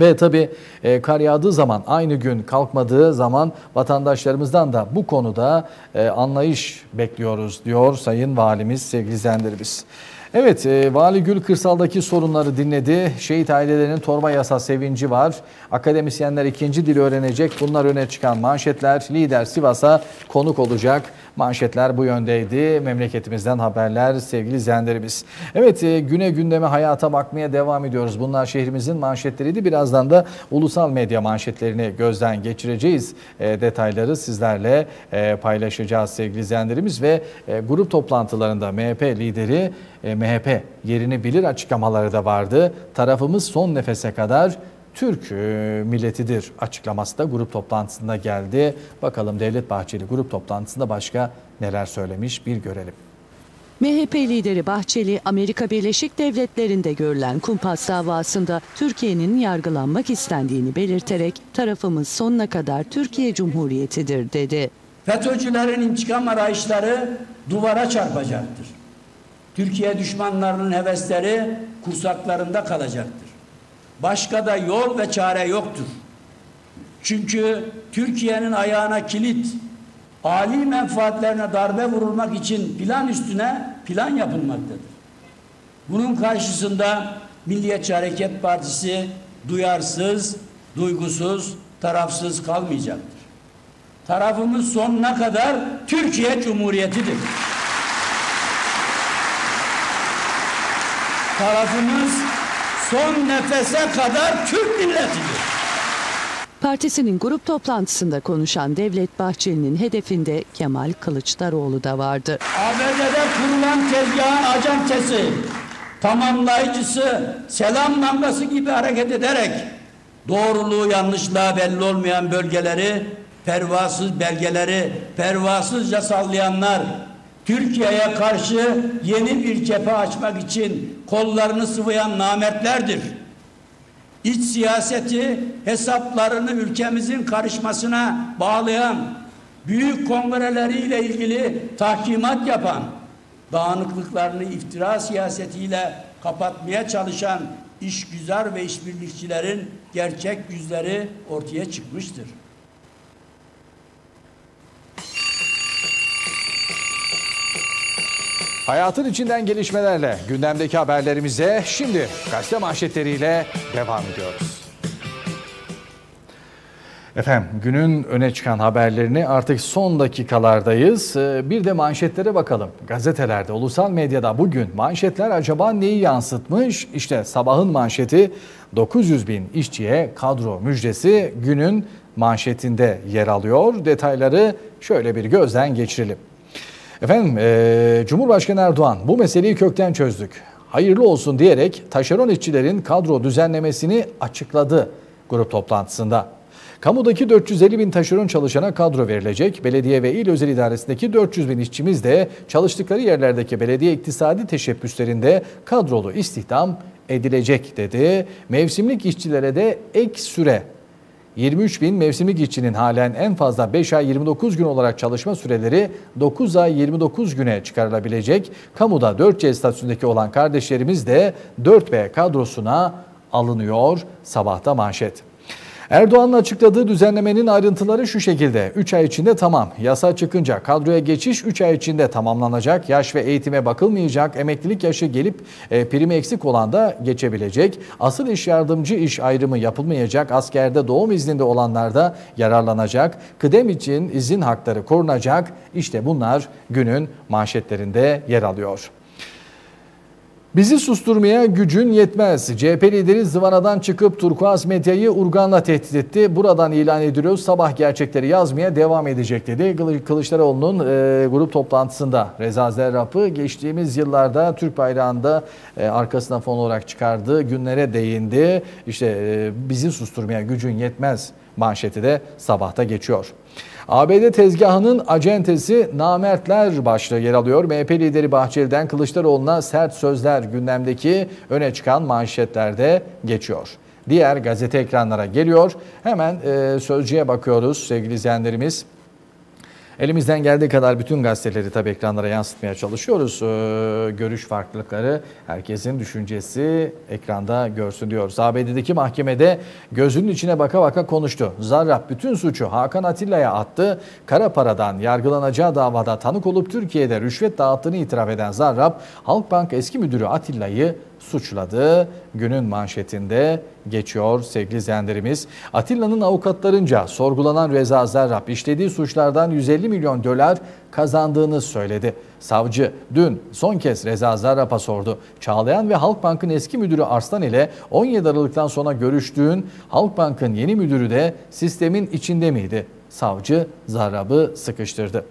S1: Ve tabii e, kar yağdığı zaman aynı gün kalkmadığı zaman vatandaşlarımızdan da bu konuda e, anlayış bekliyoruz diyor Sayın Valimiz sevgili izleyenlerimiz. Evet, e, Vali Gül kırsaldaki sorunları dinledi. Şehit ailelerinin torba yasa sevinci var. Akademisyenler ikinci dil öğrenecek. Bunlar öne çıkan manşetler. Lider Sivas'a konuk olacak. Manşetler bu yöndeydi. Memleketimizden haberler sevgili izleyenlerimiz. Evet e, güne gündeme hayata bakmaya devam ediyoruz. Bunlar şehrimizin manşetleriydi. Birazdan da ulusal medya manşetlerini gözden geçireceğiz. E, detayları sizlerle e, paylaşacağız sevgili izleyenlerimiz. Ve e, grup toplantılarında MHP lideri e, MHP yerini bilir açıklamaları da vardı. Tarafımız son nefese kadar Türk e, milletidir açıklaması da grup toplantısında geldi. Bakalım Devlet Bahçeli grup toplantısında başka neler söylemiş bir görelim.
S9: MHP lideri Bahçeli, Amerika Birleşik Devletleri'nde görülen kumpas davasında Türkiye'nin yargılanmak istendiğini belirterek tarafımız sonuna kadar Türkiye Cumhuriyeti'dir dedi.
S11: FETÖ'cülerin intikam arayışları duvara çarpacaktır. Türkiye düşmanlarının hevesleri kursaklarında kalacaktır. Başka da yol ve çare yoktur. Çünkü Türkiye'nin ayağına kilit, Ali menfaatlerine darbe vurulmak için plan üstüne plan yapılmaktadır. Bunun karşısında Milliyetçi Hareket Partisi duyarsız, duygusuz, tarafsız kalmayacaktır. Tarafımız sonuna kadar Türkiye Cumhuriyeti'dir. Tarafımız son nefese kadar Türk milletidir.
S9: Partisinin grup toplantısında konuşan Devlet Bahçeli'nin hedefinde Kemal Kılıçdaroğlu da vardı.
S11: ABD'de kurulan tezgahın acentesi, tamamlayıcısı, selam damgası gibi hareket ederek doğruluğu yanlışlığa belli olmayan bölgeleri, pervasız belgeleri pervasızca sallayanlar, Türkiye'ye karşı yeni bir cephe açmak için kollarını sıvayan namertlerdir. İç siyaseti hesaplarını ülkemizin karışmasına bağlayan, büyük kongreleriyle ilgili tahkimat yapan, dağınıklıklarını iftira siyasetiyle kapatmaya çalışan işgüzar ve işbirlikçilerin gerçek yüzleri ortaya çıkmıştır.
S1: Hayatın içinden gelişmelerle gündemdeki haberlerimize şimdi gazete manşetleriyle devam ediyoruz. Efendim günün öne çıkan haberlerini artık son dakikalardayız. Ee, Bir de manşetlere bakalım. Gazetelerde, ulusal medyada bugün manşetler acaba neyi yansıtmış? İşte sabahın manşeti 900 bin işçiye kadro müjdesi günün manşetinde yer alıyor. Detayları şöyle bir gözden geçirelim. Efendim e, Cumhurbaşkanı Erdoğan bu meseleyi kökten çözdük. Hayırlı olsun diyerek taşeron işçilerin kadro düzenlemesini açıkladı grup toplantısında. Kamudaki 450 bin taşeron çalışana kadro verilecek. Belediye ve il özel idaresindeki 400 bin işçimiz de çalıştıkları yerlerdeki belediye iktisadi teşebbüslerinde kadrolu istihdam edilecek dedi. Mevsimlik işçilere de ek süre 23 bin mevsimlik işçinin halen en fazla 5 ay 29 gün olarak çalışma süreleri 9 ay 29 güne çıkarılabilecek. Kamuda 4C statüsündeki olan kardeşlerimiz de 4B kadrosuna alınıyor sabahta manşet. Erdoğan'ın açıkladığı düzenlemenin ayrıntıları şu şekilde. 3 ay içinde tamam. Yasa çıkınca kadroya geçiş 3 ay içinde tamamlanacak. Yaş ve eğitime bakılmayacak. Emeklilik yaşı gelip e, primi eksik olan da geçebilecek. Asıl iş yardımcı iş ayrımı yapılmayacak. Askerde doğum izninde olanlar da yararlanacak. Kıdem için izin hakları korunacak. İşte bunlar günün manşetlerinde yer alıyor. Bizi susturmaya gücün yetmez. CHP lideri zıvanadan çıkıp turkuaz medyayı urganla tehdit etti. Buradan ilan ediyoruz sabah gerçekleri yazmaya devam edecek dedi. Kılı- Kılıçdaroğlu'nun e, grup toplantısında Reza Zerrab'ı geçtiğimiz yıllarda Türk bayrağında e, arkasına fon olarak çıkardığı günlere değindi. İşte e, bizi susturmaya gücün yetmez manşeti de sabahta geçiyor. ABD tezgahının acentesi namertler başlığı yer alıyor. MHP lideri Bahçeli'den Kılıçdaroğlu'na sert sözler gündemdeki öne çıkan manşetlerde geçiyor. Diğer gazete ekranlara geliyor. Hemen e, sözcüye bakıyoruz sevgili izleyenlerimiz. Elimizden geldiği kadar bütün gazeteleri tabii ekranlara yansıtmaya çalışıyoruz. Ee, görüş farklılıkları, herkesin düşüncesi ekranda görsün diyoruz. ABD'deki mahkemede gözünün içine baka baka konuştu. Zarrab bütün suçu Hakan Atilla'ya attı. Kara paradan yargılanacağı davada tanık olup Türkiye'de rüşvet dağıttığını itiraf eden Zarrab, Halkbank eski müdürü Atilla'yı suçladı. Günün manşetinde geçiyor sevgili izleyenlerimiz. Atilla'nın avukatlarınca sorgulanan Reza Zarrab işlediği suçlardan 150 milyon dolar kazandığını söyledi. Savcı dün son kez Reza Zarrab'a sordu. Çağlayan ve Halkbank'ın eski müdürü Arslan ile 17 Aralık'tan sonra görüştüğün Halkbank'ın yeni müdürü de sistemin içinde miydi? Savcı Zarrab'ı sıkıştırdı.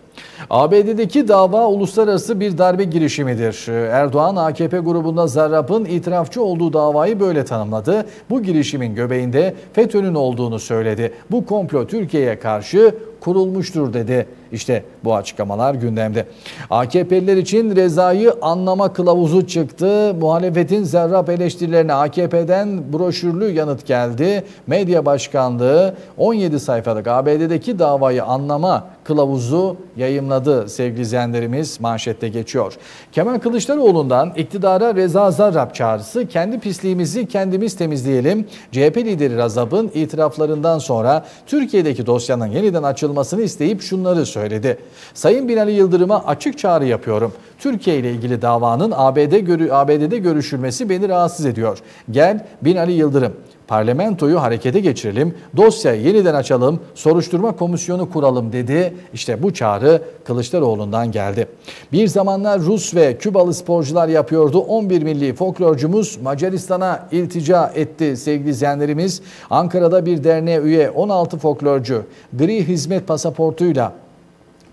S1: ABD'deki dava uluslararası bir darbe girişimidir. Erdoğan AKP grubunda Zarrab'ın itirafçı olduğu davayı böyle tanımladı. Bu girişimin göbeğinde FETÖ'nün olduğunu söyledi. Bu komplo Türkiye'ye karşı kurulmuştur dedi. İşte bu açıklamalar gündemde. AKP'liler için Reza'yı anlama kılavuzu çıktı. Muhalefetin Zerrab eleştirilerine AKP'den broşürlü yanıt geldi. Medya Başkanlığı 17 sayfalık ABD'deki davayı anlama kılavuzu yayımladı sevgili izleyenlerimiz manşette geçiyor. Kemal Kılıçdaroğlu'ndan iktidara Reza Zarrab çağrısı kendi pisliğimizi kendimiz temizleyelim. CHP lideri Razap'ın itiraflarından sonra Türkiye'deki dosyanın yeniden açılmasını isteyip şunları söyledi. Sayın Binali Yıldırım'a açık çağrı yapıyorum. Türkiye ile ilgili davanın ABD görü, ABD'de görüşülmesi beni rahatsız ediyor. Gel Binali Yıldırım parlamentoyu harekete geçirelim, dosyayı yeniden açalım, soruşturma komisyonu kuralım dedi. İşte bu çağrı Kılıçdaroğlu'ndan geldi. Bir zamanlar Rus ve Kübalı sporcular yapıyordu. 11 milli folklorcumuz Macaristan'a iltica etti sevgili izleyenlerimiz. Ankara'da bir derneğe üye 16 folklorcu gri hizmet pasaportuyla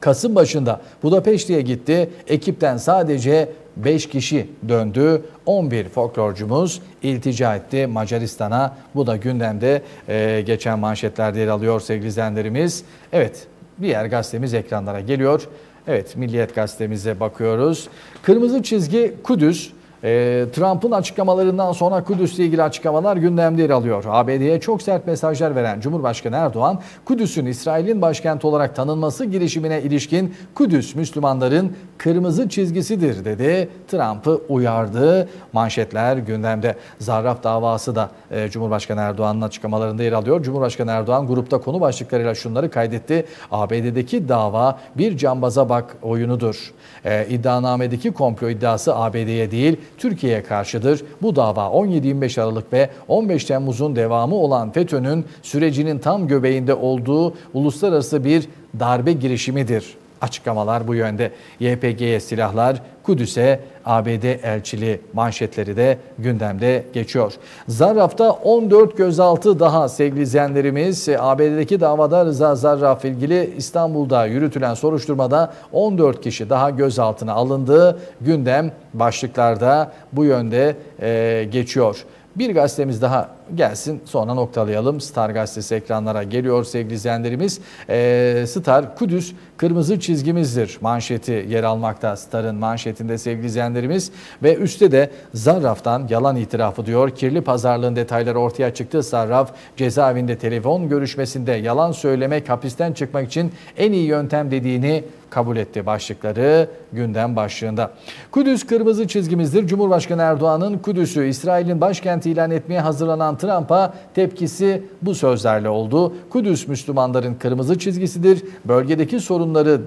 S1: Kasım başında Budapeşte'ye gitti. Ekipten sadece 5 kişi döndü. 11 folklorcumuz iltica etti Macaristan'a. Bu da gündemde e, geçen manşetlerde yer alıyor sevgili izleyenlerimiz. Evet diğer gazetemiz ekranlara geliyor. Evet Milliyet gazetemize bakıyoruz. Kırmızı çizgi Kudüs. E, Trump'ın açıklamalarından sonra Kudüs'le ilgili açıklamalar gündemde yer alıyor. ABD'ye çok sert mesajlar veren Cumhurbaşkanı Erdoğan, Kudüs'ün İsrail'in başkenti olarak tanınması girişimine ilişkin Kudüs Müslümanların kırmızı çizgisidir dedi. Trump'ı uyardı. Manşetler gündemde. Zarrab davası da e, Cumhurbaşkanı Erdoğan'ın açıklamalarında yer alıyor. Cumhurbaşkanı Erdoğan grupta konu başlıklarıyla şunları kaydetti. ABD'deki dava bir cambaza bak oyunudur. E, iddianamedeki komplo iddiası ABD'ye değil Türkiye'ye karşıdır. Bu dava 17-25 Aralık ve 15 Temmuz'un devamı olan FETÖ'nün sürecinin tam göbeğinde olduğu uluslararası bir darbe girişimidir. Açıklamalar bu yönde. YPG'ye silahlar, Kudüs'e ABD elçili manşetleri de gündemde geçiyor. Zarraf'ta 14 gözaltı daha sevgili izleyenlerimiz. ABD'deki davada Rıza Zarraf ilgili İstanbul'da yürütülen soruşturmada 14 kişi daha gözaltına alındı. Gündem başlıklarda bu yönde e, geçiyor. Bir gazetemiz daha gelsin sonra noktalayalım. Star gazetesi ekranlara geliyor sevgili izleyenlerimiz. Ee, Star Kudüs kırmızı çizgimizdir manşeti yer almakta Star'ın manşetinde sevgili izleyenlerimiz. Ve üstte de Zarraf'tan yalan itirafı diyor. Kirli pazarlığın detayları ortaya çıktı. Zarraf cezaevinde telefon görüşmesinde yalan söylemek hapisten çıkmak için en iyi yöntem dediğini kabul etti başlıkları gündem başlığında. Kudüs kırmızı çizgimizdir. Cumhurbaşkanı Erdoğan'ın Kudüs'ü İsrail'in başkenti ilan etmeye hazırlanan Trump'a tepkisi bu sözlerle oldu. Kudüs Müslümanların kırmızı çizgisidir. Bölgedeki sorunları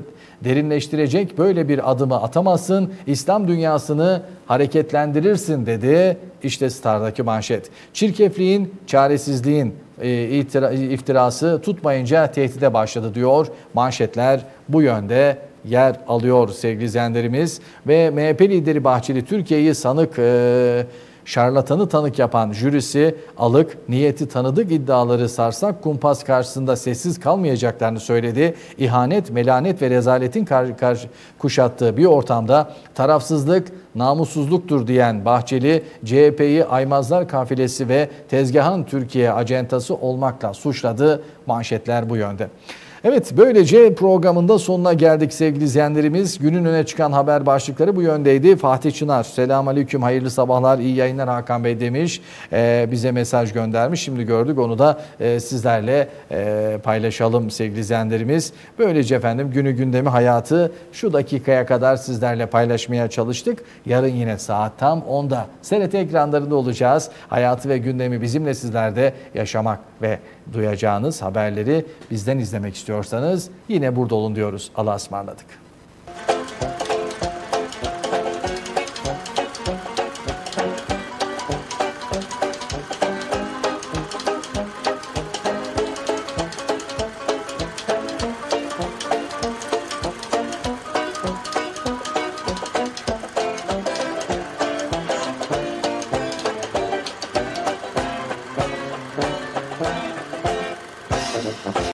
S1: derinleştirecek böyle bir adımı atamazsın. İslam dünyasını hareketlendirirsin dedi. İşte Star'daki manşet. Çirkefliğin, çaresizliğin e, iftirası tutmayınca tehdide başladı diyor. Manşetler bu yönde yer alıyor sevgili izleyenlerimiz. Ve MHP lideri Bahçeli Türkiye'yi sanık e, şarlatanı tanık yapan jürisi alık, niyeti tanıdık iddiaları sarsak kumpas karşısında sessiz kalmayacaklarını söyledi. İhanet, melanet ve rezaletin kuşattığı bir ortamda tarafsızlık, namussuzluktur diyen Bahçeli, CHP'yi Aymazlar kafilesi ve tezgahın Türkiye acentası olmakla suçladı. Manşetler bu yönde. Evet böylece programında sonuna geldik sevgili izleyenlerimiz. Günün öne çıkan haber başlıkları bu yöndeydi. Fatih Çınar, selam aleyküm, hayırlı sabahlar, iyi yayınlar Hakan Bey demiş. Ee, bize mesaj göndermiş. Şimdi gördük onu da e, sizlerle e, paylaşalım sevgili izleyenlerimiz. Böylece efendim günü gündemi hayatı şu dakikaya kadar sizlerle paylaşmaya çalıştık. Yarın yine saat tam 10'da TRT ekranlarında olacağız. Hayatı ve gündemi bizimle sizlerde yaşamak ve duyacağınız haberleri bizden izlemek istiyorsanız yine burada olun diyoruz. Allah'a ısmarladık.